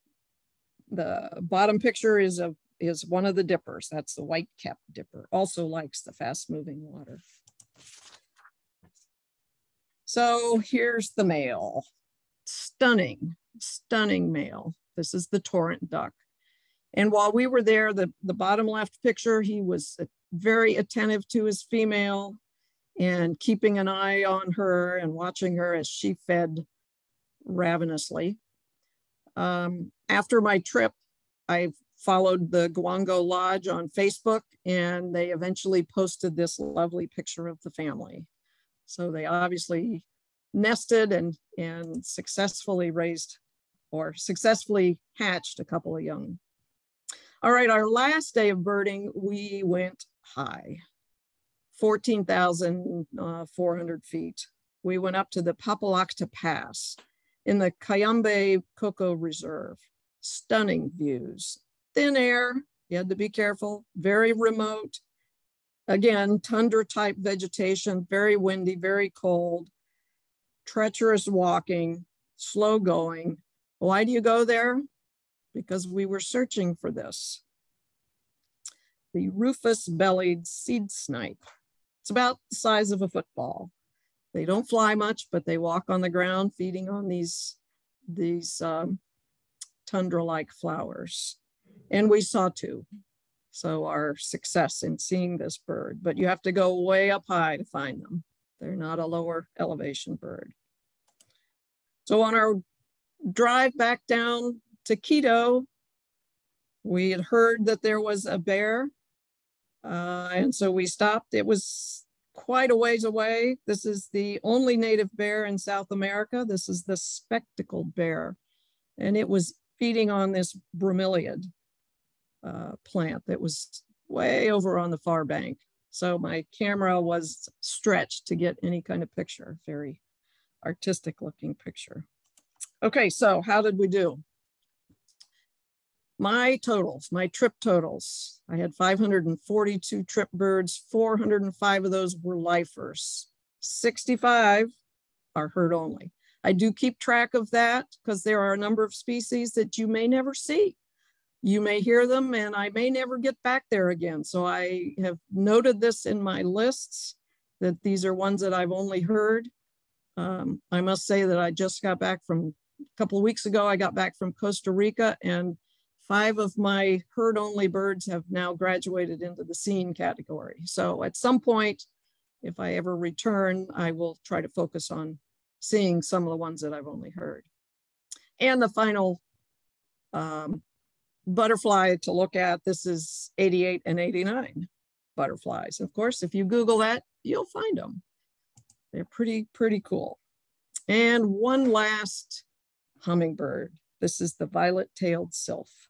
the bottom picture is a is one of the dippers. That's the white cap dipper. Also likes the fast moving water. So here's the male stunning, stunning male. This is the torrent duck. And while we were there, the, the bottom left picture, he was very attentive to his female and keeping an eye on her and watching her as she fed ravenously. Um, after my trip, I followed the Guango Lodge on Facebook and they eventually posted this lovely picture of the family. So they obviously nested and, and successfully raised or successfully hatched a couple of young. All right, our last day of birding, we went high, 14,400 uh, feet. We went up to the Papalacta Pass in the Cayambe Coca Reserve. Stunning views, thin air, you had to be careful, very remote. Again, tundra type vegetation, very windy, very cold, treacherous walking, slow going. Why do you go there? Because we were searching for this. The rufous bellied seed snipe. It's about the size of a football. They don't fly much, but they walk on the ground feeding on these, these um, tundra-like flowers. And we saw two. So our success in seeing this bird, but you have to go way up high to find them. They're not a lower elevation bird. So on our drive back down to Quito, we had heard that there was a bear. Uh, and so we stopped. It was quite a ways away. This is the only native bear in South America. This is the spectacled bear. And it was feeding on this bromeliad uh, plant that was way over on the far bank. So my camera was stretched to get any kind of picture, very artistic looking picture. Okay, so how did we do? My totals, my trip totals, I had 542 trip birds, 405 of those were lifers, 65 are heard only. I do keep track of that because there are a number of species that you may never see. You may hear them and I may never get back there again. So I have noted this in my lists that these are ones that I've only heard. Um, I must say that I just got back from a couple of weeks ago, I got back from Costa Rica and five of my heard only birds have now graduated into the seen category. So at some point, if I ever return, I will try to focus on seeing some of the ones that I've only heard. And the final um, butterfly to look at, this is 88 and 89 butterflies. Of course, if you Google that, you'll find them. They're pretty, pretty cool. And one last hummingbird. This is the violet-tailed sylph.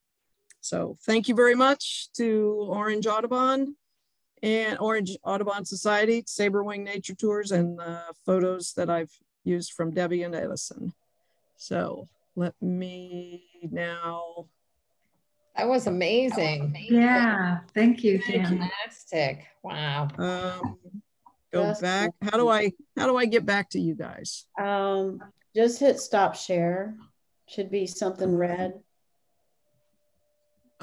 So thank you very much to Orange Audubon and Orange Audubon Society, Sabrewing Nature Tours, and the photos that I've used from Debbie and Edison. So let me now. That was amazing. Yeah, thank you, Fantastic. Wow. Um, go just back. How do I how do I get back to you guys? Um, just hit stop share. Should be something red.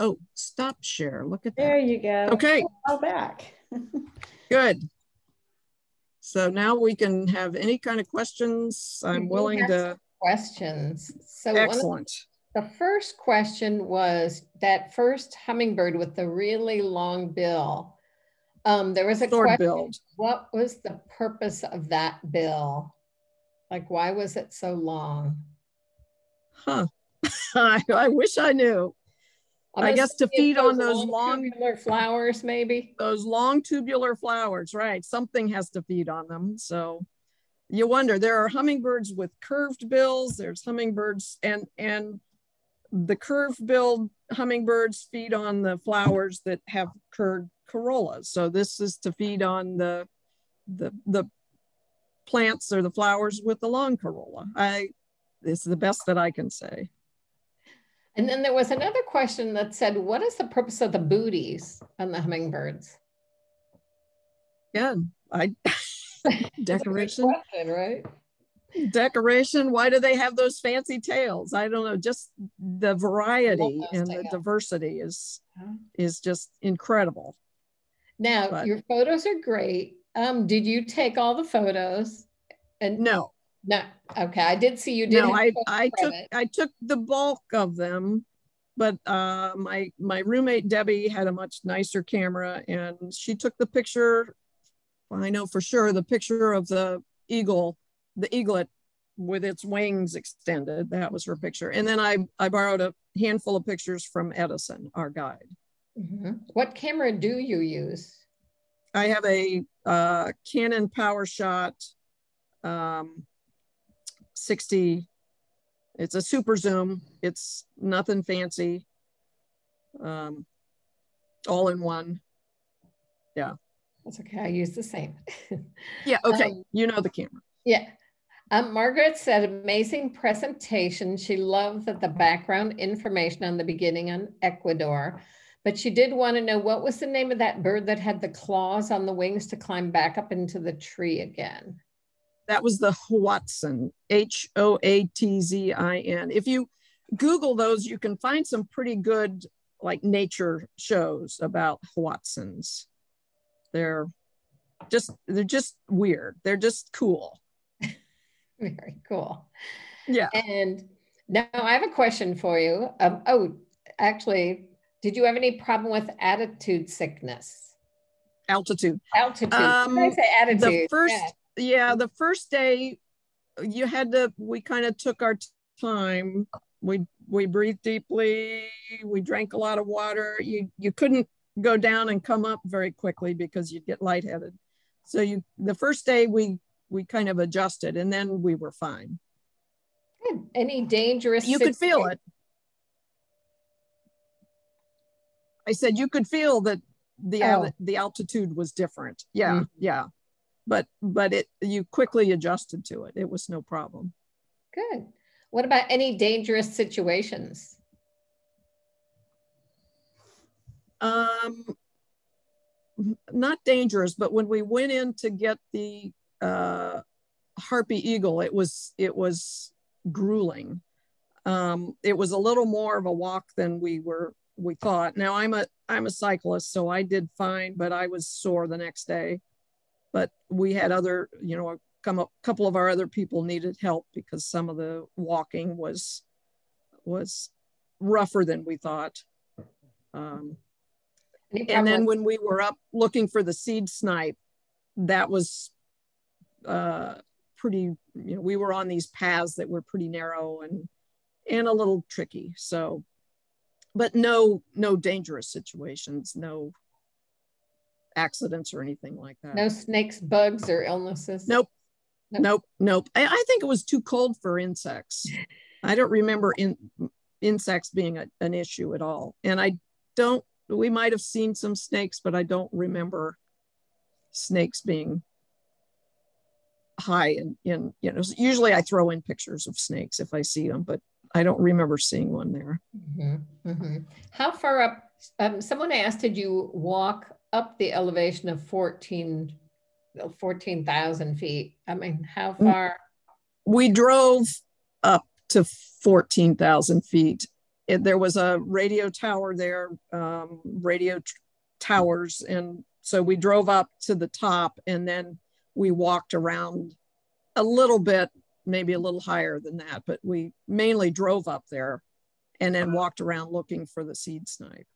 Oh, stop share. Look at that. There you go. Okay. Go back. Good. So now we can have any kind of questions. I'm willing to. Questions. So excellent. The first question was that first hummingbird with the really long bill. Um, there was a Sword question. Billed. What was the purpose of that bill? Like, why was it so long? Huh. I, I wish I knew. I'm i guess to feed on those long, long tubular flowers, maybe those long tubular flowers, right? Something has to feed on them. So you wonder. There are hummingbirds with curved bills. There's hummingbirds, and and the curved billed hummingbirds feed on the flowers that have curved corollas. So this is to feed on the the the plants or the flowers with the long corolla. I this is the best that I can say. And then there was another question that said, what is the purpose of the booties on the hummingbirds? Yeah, I decoration. Question, right? Decoration. Why do they have those fancy tails? I don't know. Just the variety and tails. the diversity is yeah. is just incredible. Now but, your photos are great. Um, did you take all the photos? And no, no, okay. I did see you did. No, I, I took I took the bulk of them. but uh, my my roommate Debbie had a much nicer camera, and she took the picture. Well, I know for sure the picture of the eagle, the eaglet with its wings extended. That was her picture. And then I I borrowed a handful of pictures from Edison, our guide. Mm-hmm. What camera do you use? I have a uh, Canon PowerShot um, 60 it's a super zoom. It's nothing fancy. Um, all in one. Yeah. That's okay. I use the same. yeah. Okay. Um, you know the camera. Yeah. Um, Margaret said, amazing presentation. She loved that the background information on the beginning on Ecuador, but she did want to know what was the name of that bird that had the claws on the wings to climb back up into the tree again? That was the Hoatzin, H O A T Z I N. If you Google those, you can find some pretty good like nature shows about Hoatzins. They're just they're just weird. They're just cool. Very cool. Yeah. And now I have a question for you. Um, oh, actually, did you have any problem with attitude sickness? Altitude. Altitude. Um, I say attitude. The first yeah yeah, the first day you had to, we kind of took our time. We we breathed deeply. We drank a lot of water. You you couldn't go down and come up very quickly because you'd get lightheaded. So you the first day we we kind of adjusted and then we were fine. Good. Any dangerous? You could feel it. I said you could feel that the oh. the altitude was different. Yeah, mm-hmm. yeah but but it you quickly adjusted to it. It was no problem. Good. What about any dangerous situations? Um, not dangerous, but when we went in to get the uh, harpy eagle, it was it was grueling. Um, it was a little more of a walk than we were we thought. Now I'm a I'm a cyclist, so I did fine, but I was sore the next day but we had other, you know, come a couple of our other people needed help because some of the walking was was rougher than we thought. Um, and then when we were up looking for the seed snipe, that was uh, pretty. You know, we were on these paths that were pretty narrow and and a little tricky. So, but no no dangerous situations. No accidents or anything like that. No snakes, bugs, or illnesses? Nope. Nope. Nope. nope. I, I think it was too cold for insects. I don't remember in, insects being a, an issue at all. And I don't, we might have seen some snakes, but I don't remember snakes being high in, in you know, usually I throw in pictures of snakes if I see them, but I don't remember seeing one there. Mm-hmm. Mm-hmm. How far up? Um, someone asked, did you walk up the elevation of 14 14,000 feet. I mean, how mm. far? We drove up to 14,000 feet. It, there was a radio tower there, um, radio towers. And so we drove up to the top and then we walked around a little bit, maybe a little higher than that, but we mainly drove up there and then walked around looking for the seed snipe.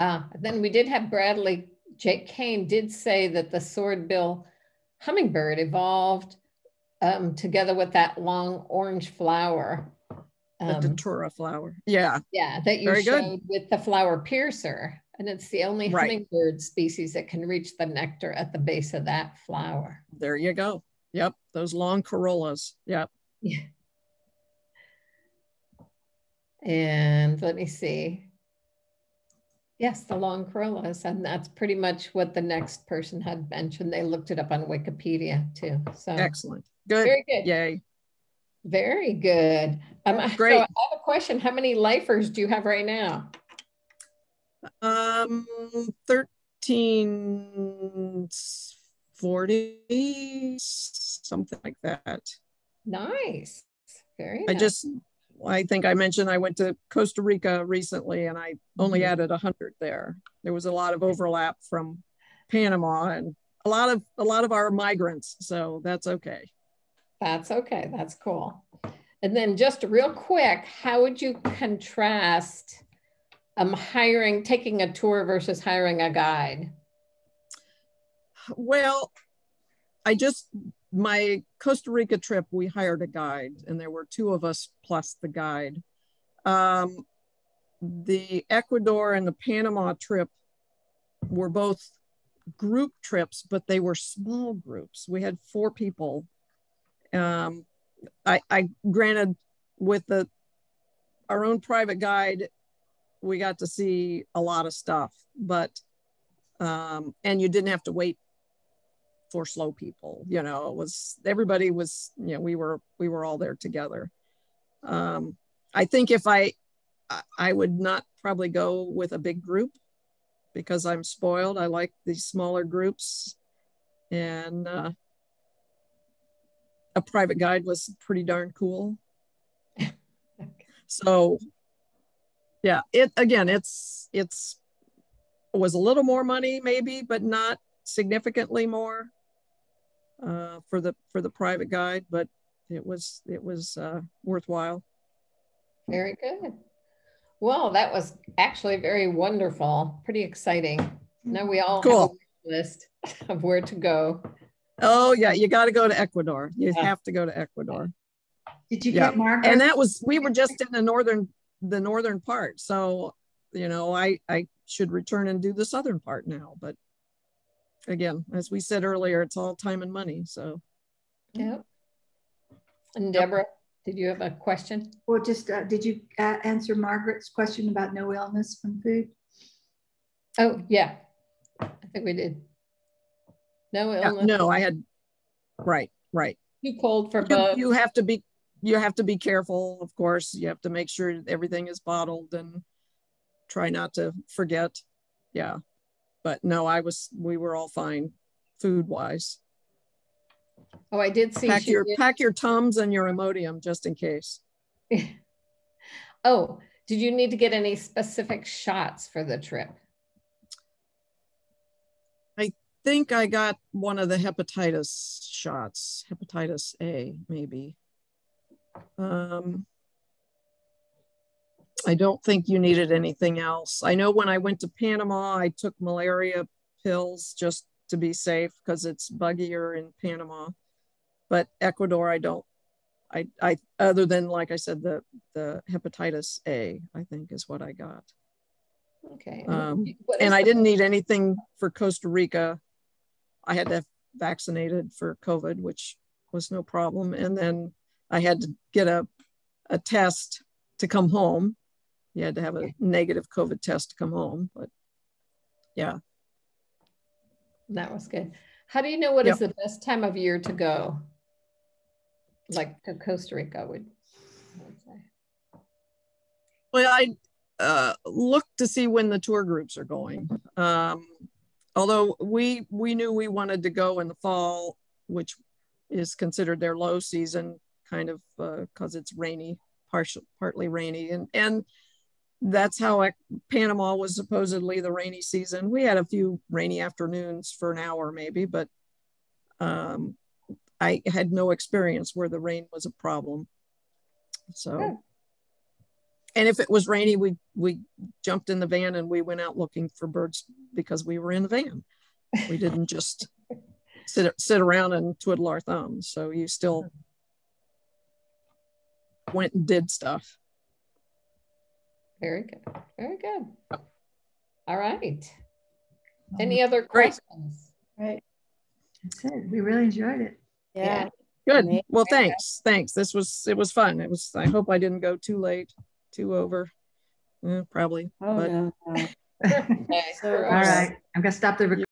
Uh, then we did have Bradley Jake Kane did say that the swordbill hummingbird evolved um, together with that long orange flower. Um, the datura flower. Yeah. Yeah, that you Very showed good. with the flower piercer. And it's the only right. hummingbird species that can reach the nectar at the base of that flower. There you go. Yep. Those long corollas. Yep. Yeah. And let me see. Yes, the long corollas. And that's pretty much what the next person had mentioned. They looked it up on Wikipedia too. So excellent. Good. Very good. Yay. Very good. Um, Great. So I have a question. How many lifers do you have right now? Um, 1340, something like that. Nice. Very I just I think I mentioned I went to Costa Rica recently and I only mm-hmm. added 100 there. There was a lot of overlap from Panama and a lot of a lot of our migrants, so that's okay. That's okay. That's cool. And then just real quick, how would you contrast um, hiring, taking a tour versus hiring a guide? Well, I just, my Costa Rica trip, we hired a guide and there were two of us plus the guide. Um, the Ecuador and the Panama trip were both group trips, but they were small groups. We had four people. Um, I, I granted with the our own private guide, we got to see a lot of stuff, but um, and you didn't have to wait for slow people. You know, it was everybody was you know we were we were all there together. Um, I think if I I would not probably go with a big group because I'm spoiled. I like these smaller groups, and uh, a private guide was pretty darn cool. so, yeah, it again, it's it's was a little more money maybe, but not significantly more uh, for the for the private guide, but it was it was uh, worthwhile. Very good. Well, that was actually very wonderful. Pretty exciting. Now we all cool. have a list of where to go. Oh yeah, you got to go to Ecuador. You yeah. have to go to Ecuador. Did you yeah. get Margaret? And that was we were just in the northern the northern part. So, you know, I I should return and do the southern part now, but again, as we said earlier, it's all time and money. So, yep. And Deborah, did you have a question? Well, just uh, did you uh, answer Margaret's question about no illness from food? Oh, yeah. I think we did. No illness. Yeah, no, I had, right, right. Too cold for you, both. You have to be, you have to be careful, of course. You have to make sure everything is bottled and try not to forget. Yeah. But no, I was, we were all fine food wise. Oh, I did see. Pack your did. pack your tums and your Imodium just in case. oh, did you need to get any specific shots for the trip? I think I got one of the hepatitis shots, hepatitis A, maybe. Um, I don't think you needed anything else. I know when I went to Panama, I took malaria pills just to be safe because it's buggier in Panama. But Ecuador, I don't. I, I other than like I said, the the hepatitis A, I think is what I got. Okay. Um, and I didn't need anything for Costa Rica. I had to have vaccinated for COVID, which was no problem. And then I had to get a a test to come home. You had to have a negative COVID test to come home. But yeah. That was good. How do you know what yep. is the best time of year to go? Like to Costa Rica would, would say. Well, I uh, look to see when the tour groups are going. Um, although we we knew we wanted to go in the fall, which is considered their low season, kind of because uh, it's rainy, partial, partly rainy, and and that's how I, Panama was supposedly the rainy season. We had a few rainy afternoons for an hour, maybe, but um, I had no experience where the rain was a problem. So, and if it was rainy, we we jumped in the van and we went out looking for birds because we were in the van. We didn't just sit sit around and twiddle our thumbs. So you still went and did stuff. Very good. Very good. All right. Any other questions? Right. That's it. We really enjoyed it. Yeah. Good. Well, thanks. Thanks. This was it was fun. It was. I hope I didn't go too late, too over. Yeah, probably. Oh but. no. no. Okay. So, All right. I'm gonna stop the recording.